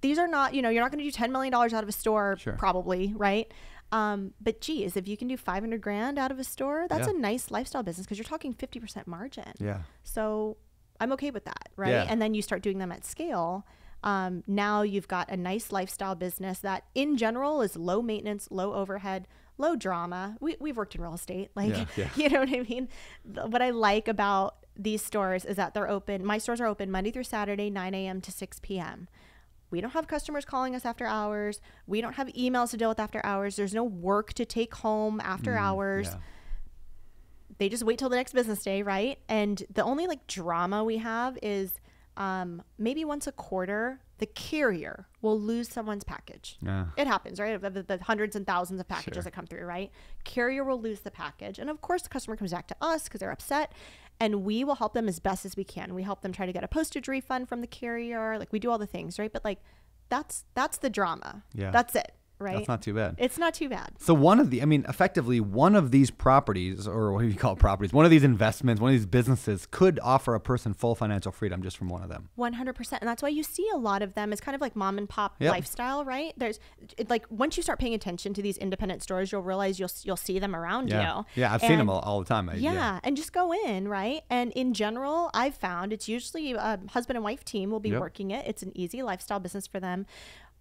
these are not, you know, you're not going to do 10 million dollars out of a store Sure. probably, right? Um, but geez, if you can do 500 grand out of a store, that's Yeah. a nice lifestyle business because you're talking 50% margin. Yeah. So I'm okay with that, right? Yeah. And then you start doing them at scale. Um, now you've got a nice lifestyle business that, in general, is low maintenance, low overhead, low drama. We, we've worked in real estate, like Yeah, yeah. you know what I mean. What I like about these stores is that they're open. My stores are open Monday through Saturday, 9 a.m. to 6 p.m. We don't have customers calling us after hours. We don't have emails to deal with after hours. There's no work to take home after hours Mm, Yeah. they just wait till the next business day, right? And the only like drama we have is um, maybe once a quarter, the carrier will lose someone's package. Yeah. It happens, right? The, the- the hundreds and thousands of packages Sure. that come through, right? Carrier will lose the package. And of course, the customer comes back to us because they're upset. And we will help them as best as we can. We help them try to get a postage refund from the carrier. Like we do all the things, right? But like that's that's the drama. Yeah. That's it, right? That's not too bad. it's not too bad. So one of the, I mean, effectively, one of these properties, or what do you call it, properties? One of these investments, one of these businesses, could offer a person full financial freedom just from one of them. 100% and that's why you see a lot of them it's kind of like mom and pop Yep. lifestyle right there's it, like once you start paying attention to these independent stores you'll realize you'll you'll see them around Yeah, you yeah, I've seen them all, all the time. I- yeah, and just go in, right? And in general, I've found it's usually a husband and wife team will be Yep. working it. It's an easy lifestyle business for them.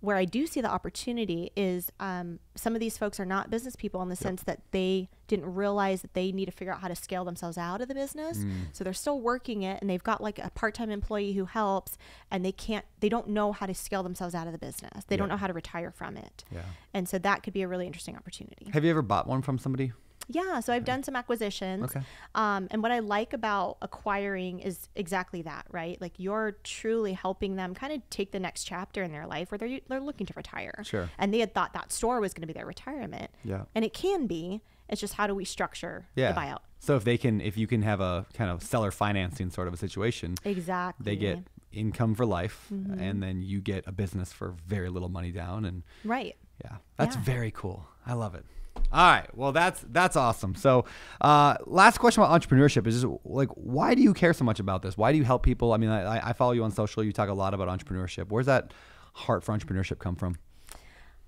Where I do see the opportunity is um, some of these folks are not business people in the sense that they didn't realize that they need to figure out how to scale themselves out of the business. Mm. So they're still working it and they've got like a part time employee who helps and they can't, they don't know how to scale themselves out of the business. They don't know how to retire from it. Yeah. And so that could be a really interesting opportunity. Have you ever bought one from somebody? Yeah, so I've done some acquisitions. Okay. Um, and what I like about acquiring is exactly that, right? Like you're truly helping them kind of take the next chapter in their life where they're they're looking to retire. Sure. And they had thought that store was going to be their retirement. Yeah. And it can be. It's just how do we structure Yeah. the buyout? So if they can, if you can have a kind of seller financing sort of a situation, Exactly. they get income for life, Mm-hmm. and then you get a business for very little money down, and right. yeah, that's Yeah. very cool. I love it. All right, well that's that's awesome. So, uh, last question about entrepreneurship is just like, why do you care so much about this? Why do you help people? I mean, I, I follow you on social. You talk a lot about entrepreneurship. Where's that heart for entrepreneurship come from?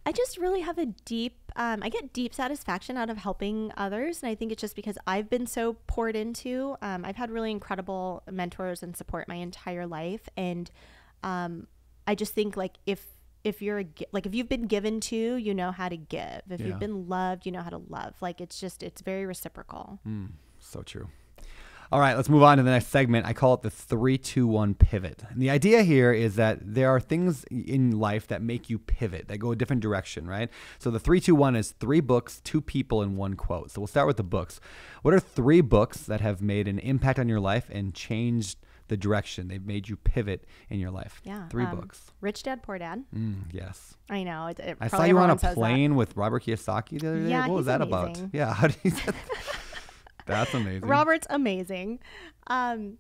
I just really have a deep, um, I get deep satisfaction out of helping others. And I think it's just because I've been so poured into. Um, I've had really incredible mentors and support my entire life. And um, I just think like if, if you're a, like if you've been given to, you know how to give. If Yeah. you've been loved, you know how to love. Like it's just, it's very reciprocal. Mm, so true. All right, let's move on to the next segment. I call it the three, two, one pivot. And the idea here is that there are things in life that make you pivot, that go a different direction, right? So the three, two, one is three books, two people, and one quote. So we'll start with the books. What are three books that have made an impact on your life and changed the direction? They've made you pivot in your life. Yeah. Three um, books. Rich Dad, Poor Dad. Mm, yes. I know. It, it I saw you on a says that. plane with Robert Kiyosaki the other day. Yeah, what was that about? Yeah, how did you That's amazing. Robert's amazing. Um,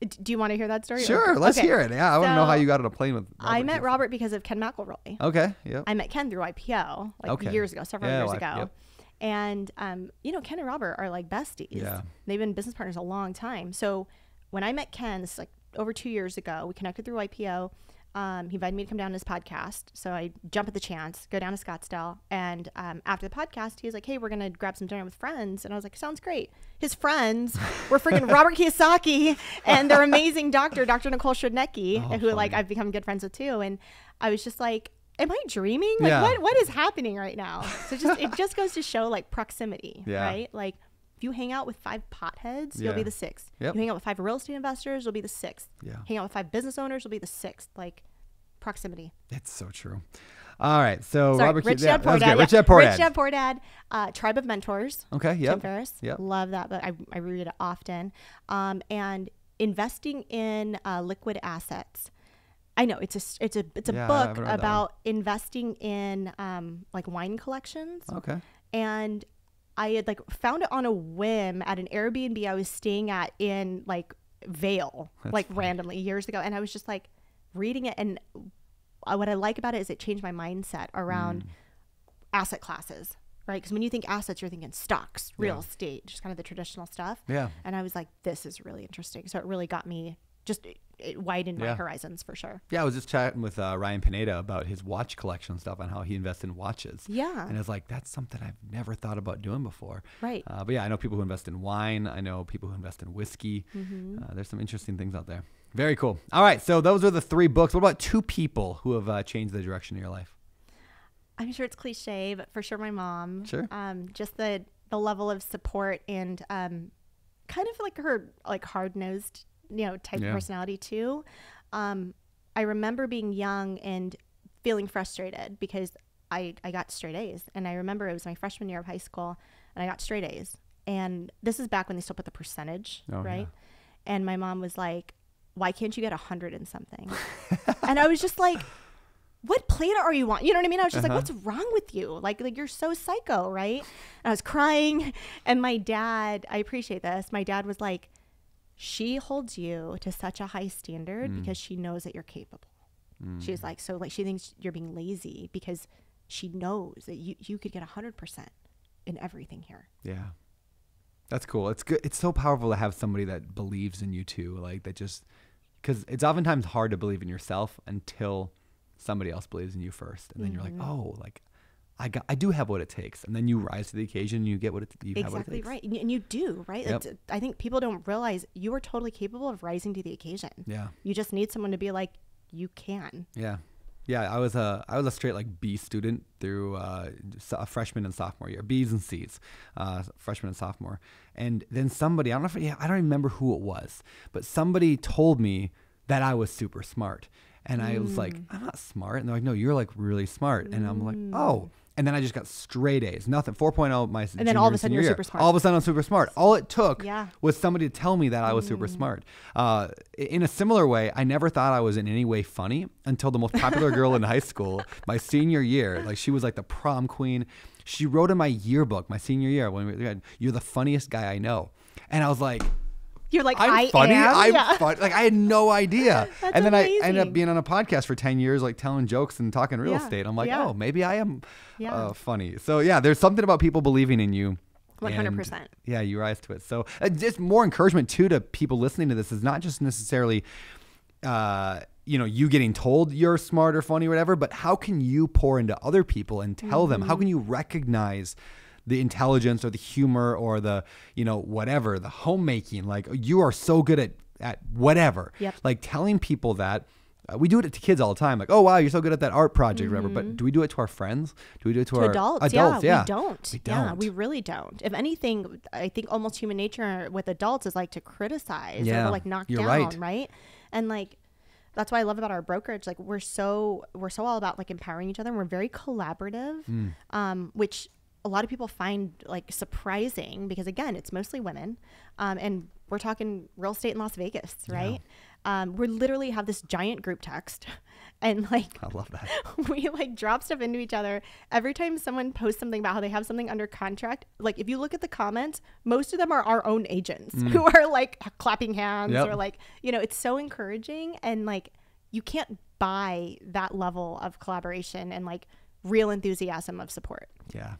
do you want to hear that story? or- Sure, let's Okay. hear it. Yeah, I want to know how you got on a plane with. I met Kiyosaki. Robert because of Ken McElroy. Okay. Yep. I met Ken through YPO like Okay. years ago, several Yeah, years well, ago. yep. And um, you know, Ken and Robert are like besties. Yeah. They've been business partners a long time. So when I met Ken, this is like over two years ago, we connected through YPO. Um, he invited me to come down to his podcast. So I jump at the chance, go down to Scottsdale. And um, after the podcast, he was like, hey, we're going to grab some dinner with friends. And I was like, sounds great. His friends were freaking Robert Kiyosaki and their amazing doctor, Dr. Nicole Shodnecki, Oh, who like. I've become good friends with too. And I was just like, am I dreaming? Like Yeah. what, what is happening right now? So just, it just goes to show like proximity, Yeah. right? Like if you hang out with five potheads, you'll be the sixth. Yep. You hang out with five real estate investors, you'll be the sixth. Yeah. Hang out with five business owners, you'll be the sixth. Like proximity. It's so true. All right. So Sorry, Robert. Rich yeah, Dad Poor Dad. good. Rich. Dad Poor Rich Dad. Dad Poor Dad. Uh, Tribe of Mentors. Okay. Tim Yep. Ferriss. Yep. Love that, but I, I read it often. Um, and investing in uh, liquid assets. I know it's a it's a it's a Yeah, book haven't read that one. about investing in um, like wine collections Okay. and I had like found it on a whim at an Airbnb I was staying at in like Vail, like randomly years ago, and I was just like reading it, and uh, what I like about it is it changed my mindset around Mm. asset classes, right? Because when you think assets, you're thinking stocks, real Yeah. estate, just kind of the traditional stuff. Yeah. And I was like, this is really interesting. So it really got me just it, widened my horizons for sure. Yeah, I was just chatting with uh, Ryan Pineda about his watch collection stuff and how he invests in watches. Yeah. And I was like, that's something I've never thought about doing before. Right. Uh, but yeah, I know people who invest in wine. I know people who invest in whiskey. Mm-hmm. Uh, there's some interesting things out there. Very cool. All right. So those are the three books. What about two people who have uh, changed the direction of your life? I'm sure it's cliche, but for sure my mom. Sure. Um, just the the level of support and um, kind of like her like hard nosed, you know, type Yeah. of personality too. Um, I remember being young and feeling frustrated because I I got straight A's, and I remember it was my freshman year of high school, and I got straight A's. And this is back when they still put the percentage, Oh, right? yeah. And my mom was like, "Why can't you get a hundred and something?" and I was just like, what planet are you on? You know what I mean? I was just Uh-huh. like, what's wrong with you? Like, like you're so psycho, right? And I was crying. And my dad, I appreciate this. My dad was like, she holds you to such a high standard Mm. because she knows that you're capable. She's like, so like she thinks you're being lazy because she knows that you, you could get a hundred percent in everything here. Yeah. That's cool. It's good. It's so powerful to have somebody that believes in you too. Like that just because it's oftentimes hard to believe in yourself until somebody else believes in you first, and then you're like, Mm-hmm. oh, like I got, I do have what it takes, and then you rise to the occasion. And you get what it, you have what it exactly right. And you, do, right? Yep. I think people don't realize you are totally capable of rising to the occasion. Yeah. You just need someone to be like, you can. Yeah. Yeah, I was a I was a straight like B student through uh, a freshman and sophomore year, B's and C's, uh, freshman and sophomore, and then somebody I don't know if yeah I don't remember who it was, but somebody told me that I was super smart, and I was like I'm not smart, and they're like No, you're like really smart, and I'm like Oh, And then I just got straight A's, nothing. 4.0 my And then all of a sudden you're year. super smart. All of a sudden I'm super smart. All it took Yeah. Mm. was somebody to tell me that I was super smart. Uh, in a similar way, I never thought I was in any way funny until the most popular girl in high school, my senior year, like she was like the prom queen. She wrote in my yearbook, my senior year, when we "You're the funniest guy I know," and I was like, You're like, I'm I funny. am. I'm yeah. funny. Like I had no idea. That's and then I ended up being on a podcast for ten years, like telling jokes and talking real Yeah. estate. I'm like, Yeah. oh, maybe I am uh, funny. So yeah, there's something about people believing in you. 100%. and, Yeah, you rise to it. So uh, just more encouragement too to people listening to this is not just necessarily. Uh, you know, you getting told you're smart or funny or whatever, but how can you pour into other people and tell them? Mm-hmm. How can you recognize the intelligence or the humor or the, you know, whatever, the homemaking? Like you are so good at at whatever. Yep. Like telling people that uh, we do it to kids all the time. Like, oh wow, you're so good at that art project, or whatever. But do we do it to our friends? Do we do it to, Mm-hmm. to our adults, Adults, yeah, yeah, we don't. We Yeah, don't. we really don't. If anything, I think almost human nature with adults is like to criticize or Yeah, to like knock you're down, right. And like that's what I love about our brokerage. Like we're so we're so all about like empowering each other. and We're very collaborative, Mm. um, which a lot of people find like surprising because again, it's mostly women, um, and we're talking real estate in Las Vegas, right? Um, we literally have this giant group text, and like I love that. we like drop stuff into each other every time someone posts something about how they have something under contract like if you look at the comments most of them are our own agents who are like clapping hands Yep. or like you know it's so encouraging and like you can't buy that level of collaboration and like real enthusiasm of support Yeah,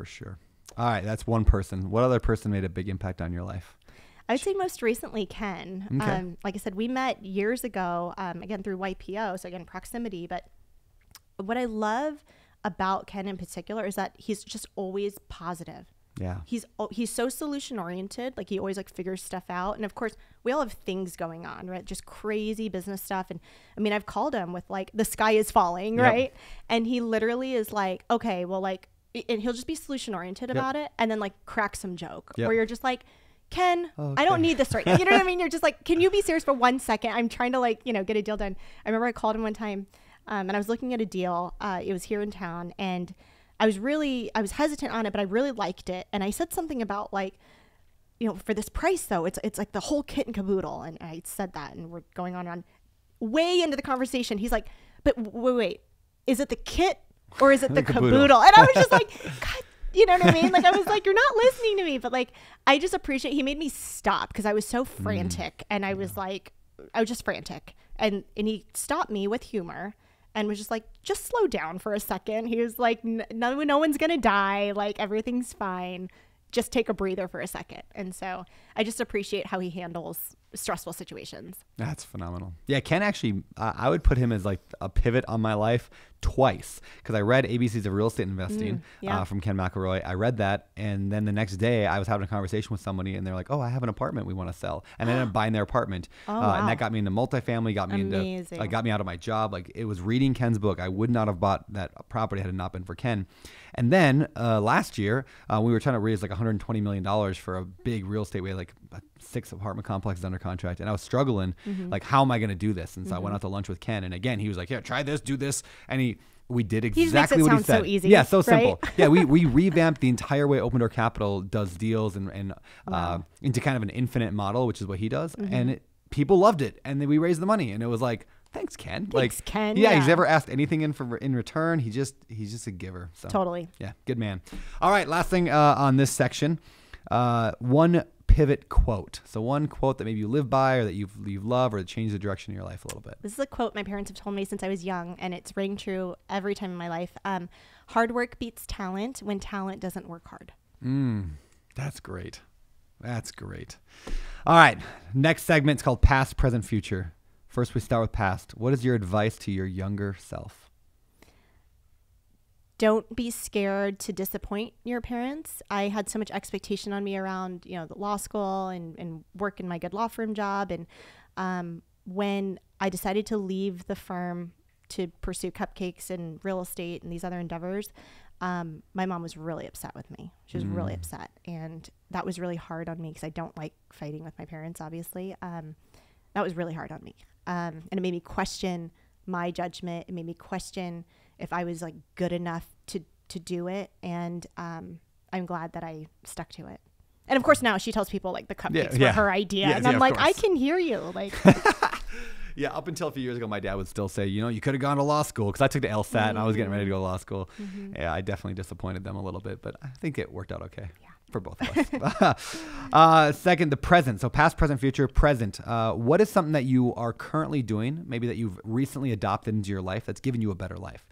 for sure. All right, that's one person. What other person made a big impact on your life? I would say most recently Ken. Okay. Um, like I said, we met years ago, um, again through YPO, so again proximity. But what I love about Ken in particular is that he's just always positive. Yeah. He's he's so solution oriented. Like he always like figures stuff out. And of course, we all have things going on, right? Just crazy business stuff. And I mean, I've called him with like the sky is falling, Yep. right? And he literally is like, okay, well, like, and he'll just be solution oriented about it, and then like crack some joke Yep. where you're just like. Ken, I don't need this right. now." You know what I mean? You're just like, can you be serious for one second? I'm trying to like, you know, get a deal done. I remember I called him one time, um, and I was looking at a deal. Uh, it was here in town, and I was really, I was hesitant on it, but I really liked it. And I said something about like, you know, for this price though, it's it's like the whole kit and caboodle. And I said that, and we're going on and on. Way into the conversation, he's like, "But wait, wait, is it the kit or is it the caboodle. caboodle?" And I was just like, "God." You know what I mean? Like I was like, you're not listening to me, but like I just appreciate. He made me stop because I was so frantic, and I was like, I was just frantic, and and he stopped me with humor, and was just like, just slow down for a second. He was like, no, no one's gonna die. Like everything's fine. Just take a breather for a second. And so I just appreciate how he handles stressful situations. That's phenomenal. Yeah, Ken actually, uh, I would put him as like a pivot on my life twice because I read ABCs of Real Estate Investing Mm, yeah. uh, from Ken McElroy. I read that, and then the next day I was having a conversation with somebody, and they're like, "Oh, I have an apartment we want to sell," and I ended up buying their apartment, Oh, uh, wow. and that got me into multifamily, got me into, like, got me out of my job. Like it was reading Ken's book. I would not have bought that property had it not been for Ken. And then uh, last year, uh, we were trying to raise like 120 million dollars for a big real estate. We had like six apartment complexes under contract, and I was struggling. Mm-hmm. Like, how am I going to do this? And so I went out to lunch with Ken, and again, he was like, "Yeah, try this, do this," and he. We did exactly it what he sound so said. easy, yeah, so right? simple. yeah, we, we revamped the entire way Open Door Capital does deals and, and uh, into kind of an infinite model, which is what he does. Mm-hmm. And it, people loved it. And then we raised the money. And it was like, thanks, Ken. like, Ken. Yeah, he's never asked anything in for in return. He just he's just a giver. So Totally. yeah, good man. All right, last thing uh, on this section, uh, one pivot quote. So one quote that maybe you live by or that you've you love or that changed the direction of your life a little bit. This is a quote my parents have told me since I was young, and it's ring true every time in my life. Um, hard work beats talent when talent doesn't work hard. Mm, that's great. That's great. All right, next segment is called past, present, future. First, we start with past. What is your advice to your younger self? Don't be scared to disappoint your parents. I had so much expectation on me around, you know, the law school and, and work in my good law firm job. And um, when I decided to leave the firm to pursue cupcakes and real estate and these other endeavors, um, my mom was really upset with me. She was really upset. And that was really hard on me because I don't like fighting with my parents, obviously. Um, that was really hard on me. Um, and it made me question my judgment. It made me question if I was like good enough to to do it, and um, I'm glad that I stuck to it. And of course, now she tells people like the cupcakes yeah. were her idea, Yes, and yeah, I'm like, I can hear you. Like, Yeah, up until a few years ago, my dad would still say, you know, you could have gone to law school because I took the LSAT and I was getting ready to go to law school. Yeah, I definitely disappointed them a little bit, but I think it worked out okay for both of us. uh, second, the present. So past, present, future, present. Uh, what is something that you are currently doing, maybe that you've recently adopted into your life that's given you a better life?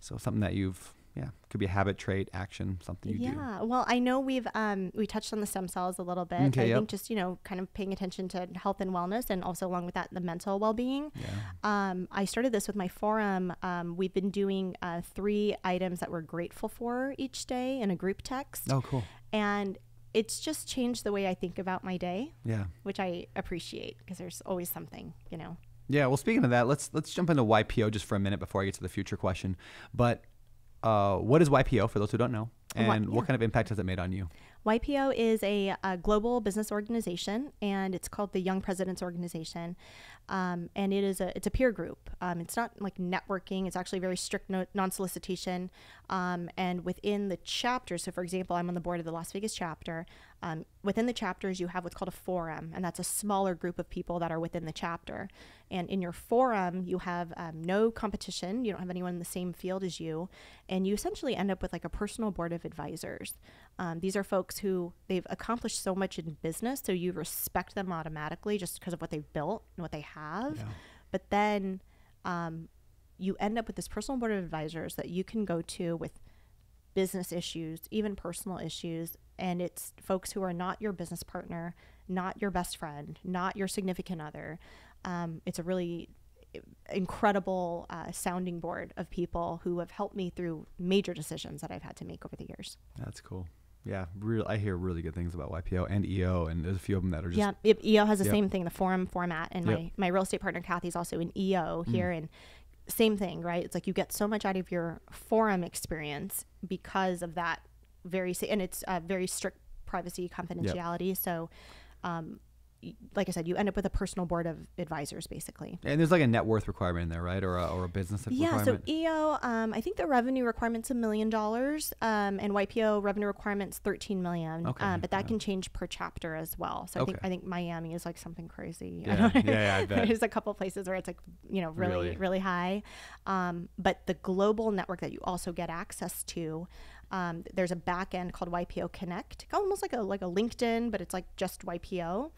So something that you've, yeah, could be a habit, trait, action, something you do. yeah. Well, I know we've um, we touched on the stem cells a little bit. Okay, I yep. think just you know, kind of paying attention to health and wellness, and also along with that, the mental well-being. Um, I started this with my forum. Um, we've been doing uh, three items that we're grateful for each day in a group text, Oh, cool. And it's just changed the way I think about my day, Yeah. which I appreciate because there's always something, you know. Yeah, well, speaking of that, let's let's jump into YPO just for a minute before I get to the future question. But uh, what is YPO for those who don't know, and what yeah. kind of impact has it made on you? YPO is a, a global business organization, and it's called the Young Presidents Organization, um, and it is a it's a peer group. Um, it's not like networking; it's actually very strict no, non-solicitation. Um, and within the chapters, so for example, I'm on the board of the Las Vegas chapter. Um, within the chapters, you have what's called a forum, and that's a smaller group of people that are within the chapter. And in your forum, you have um, no competition. You don't have anyone in the same field as you, and you essentially end up with like a personal board of advisors. Um, these are folks who they've accomplished so much in business, so you respect them automatically just because of what they've built and what they have. Yeah. But then um, you end up with this personal board of advisors that you can go to with business issues, even personal issues. And it's folks who are not your business partner, not your best friend, not your significant other. Um, it's a really incredible uh, sounding board of people who have helped me through major decisions that I've had to make over the years. That's cool. Yeah, real. I hear really good things about YPO and EO, and there's a few of them that are just yeah, it, EO has the Yep. same thing, the forum format, and Yep. my my real estate partner Kathy's also in EO Mm. here, and same thing, right? It's like you get so much out of your forum experience because of that very and it's a very strict privacy confidentiality. So, um, like I said, you end up with a personal board of advisors, basically. And there's like a net worth requirement in there, right, or a, or a business Yeah, so requirement. EO, um, I think the revenue requirement's a million dollars, um, and YPO revenue requirement's thirteen million. Okay, um, but that yeah. can change per chapter as well. So I think I think Miami is like something crazy. Yeah, yeah, yeah, I bet. There's a couple places where it's like you know really Really? really, high, um, but the global network that you also get access to. Um, there's a back end called YPO Connect, almost like a like a LinkedIn, but it's like just YPO.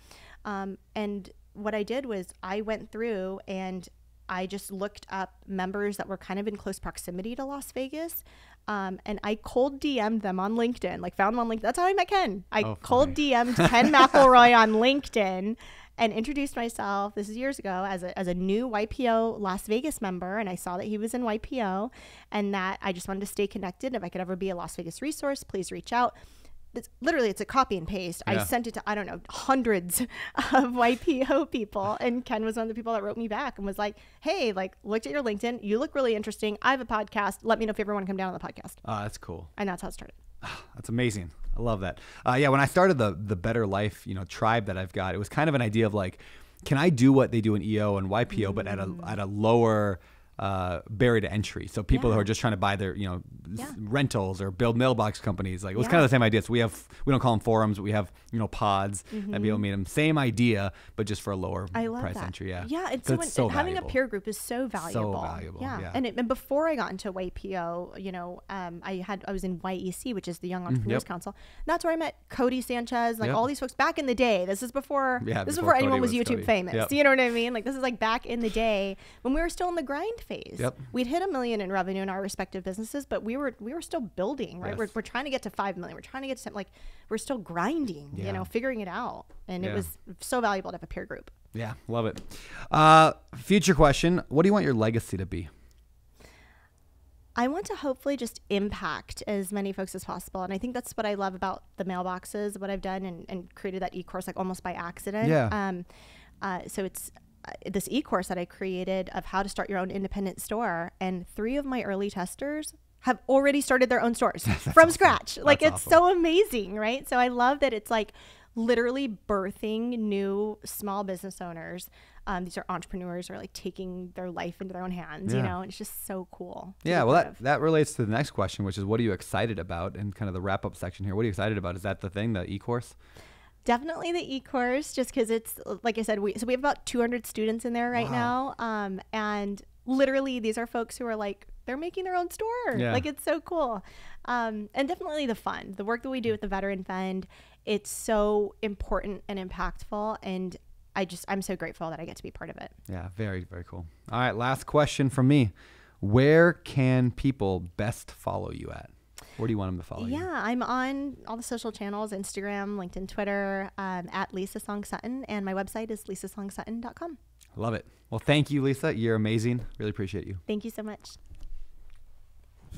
Um, and what I did was I went through and I just looked up members that were kind of in close proximity to Las Vegas. Um, and I cold DM'd them on LinkedIn, like found them on LinkedIn. That's how I met Ken. I Oh, cold. DM'd Ken McElroy on LinkedIn and introduced myself. This is years ago as a, as a new YPO Las Vegas member. And I saw that he was in YPO and that I just wanted to stay connected. And if I could ever be a Las Vegas resource, please reach out. It's, literally, it's a copy and paste. I sent it to, I don't know, hundreds of YPO people. And Ken was one of the people that wrote me back and was like, hey, like, looked at your LinkedIn. You look really interesting. I have a podcast. Let me know if you ever want to come down on the podcast. Oh, that's cool. And that's how it started. That's amazing. I love that. Uh, yeah, when I started the the Better Life, you know, tribe that I've got, it was kind of an idea of like, can I do what they do in EO and YPO, but at a at a lower uh, barrier to entry? So people who are just trying to buy their, you know, Yeah. rentals or build mailbox companies, like it was Yeah. kind of the same idea. So we have we don't call them forums, but we have you know pods that people meet them. Same idea, but just for a lower Mm-hmm. Price that. entry. Yeah, yeah. It's, so, it's so having a peer group is so valuable. So valuable, yeah. And, it, and before I got into YPO, you know, um, I had I was in YEC, which is the Young Entrepreneurs Mm, yep. Council. That's where I met Codie Sanchez, like all these folks back in the day. This is before. Yeah, this is before before anyone was, was YouTube Codie. famous. Yep. You know what I mean? Like this is like back in the day when we were still in the grind phase. Yep. We'd hit a million in revenue in our respective businesses, but we were we were still building. Right. Yes. We're, we're trying to get to five million. We're trying to get to like we're still grinding. Yeah. You know, figuring it out, and Yeah. it was so valuable to have a peer group. Yeah, love it. Uh, future question: What do you want your legacy to be? I want to hopefully just impact as many folks as possible. And I think that's what I love about the mailboxes, what I've done and, and created that e course like almost by accident. Yeah. Um, uh, so it's this e course that I created of how to start your own independent store. And three of my early testers have already started their own stores from scratch. Like That's it's so amazing, right? So I love that it's like literally birthing new small business owners um, these are entrepreneurs who are like taking their life into their own hands, you know, and it's just so cool. Yeah, well, that, of. that relates to the next question, which is what are you excited about? And kind of the wrap up section here. What are you excited about? Is that the thing, the e course? Definitely the e-course, just because it's like I said, we so we have about 200 students in there right Wow. now, um, and literally these are folks who are like they're making their own store. Yeah. Like it's so cool, um, and definitely the fun, the work that we do with the Veteran Fund. It's so important and impactful, and I just I'm so grateful that I get to be part of it. Yeah, very, very cool. All right, last question from me. Where can people best follow you at? Where do you want them to follow you? Yeah, I'm on all the social channels Instagram, LinkedIn, Twitter, um, at Lisa Song Sutton, and my website is lisasongsutton.com. Love it. Well, thank you, Lisa. You're amazing. Really appreciate you. Thank you so much.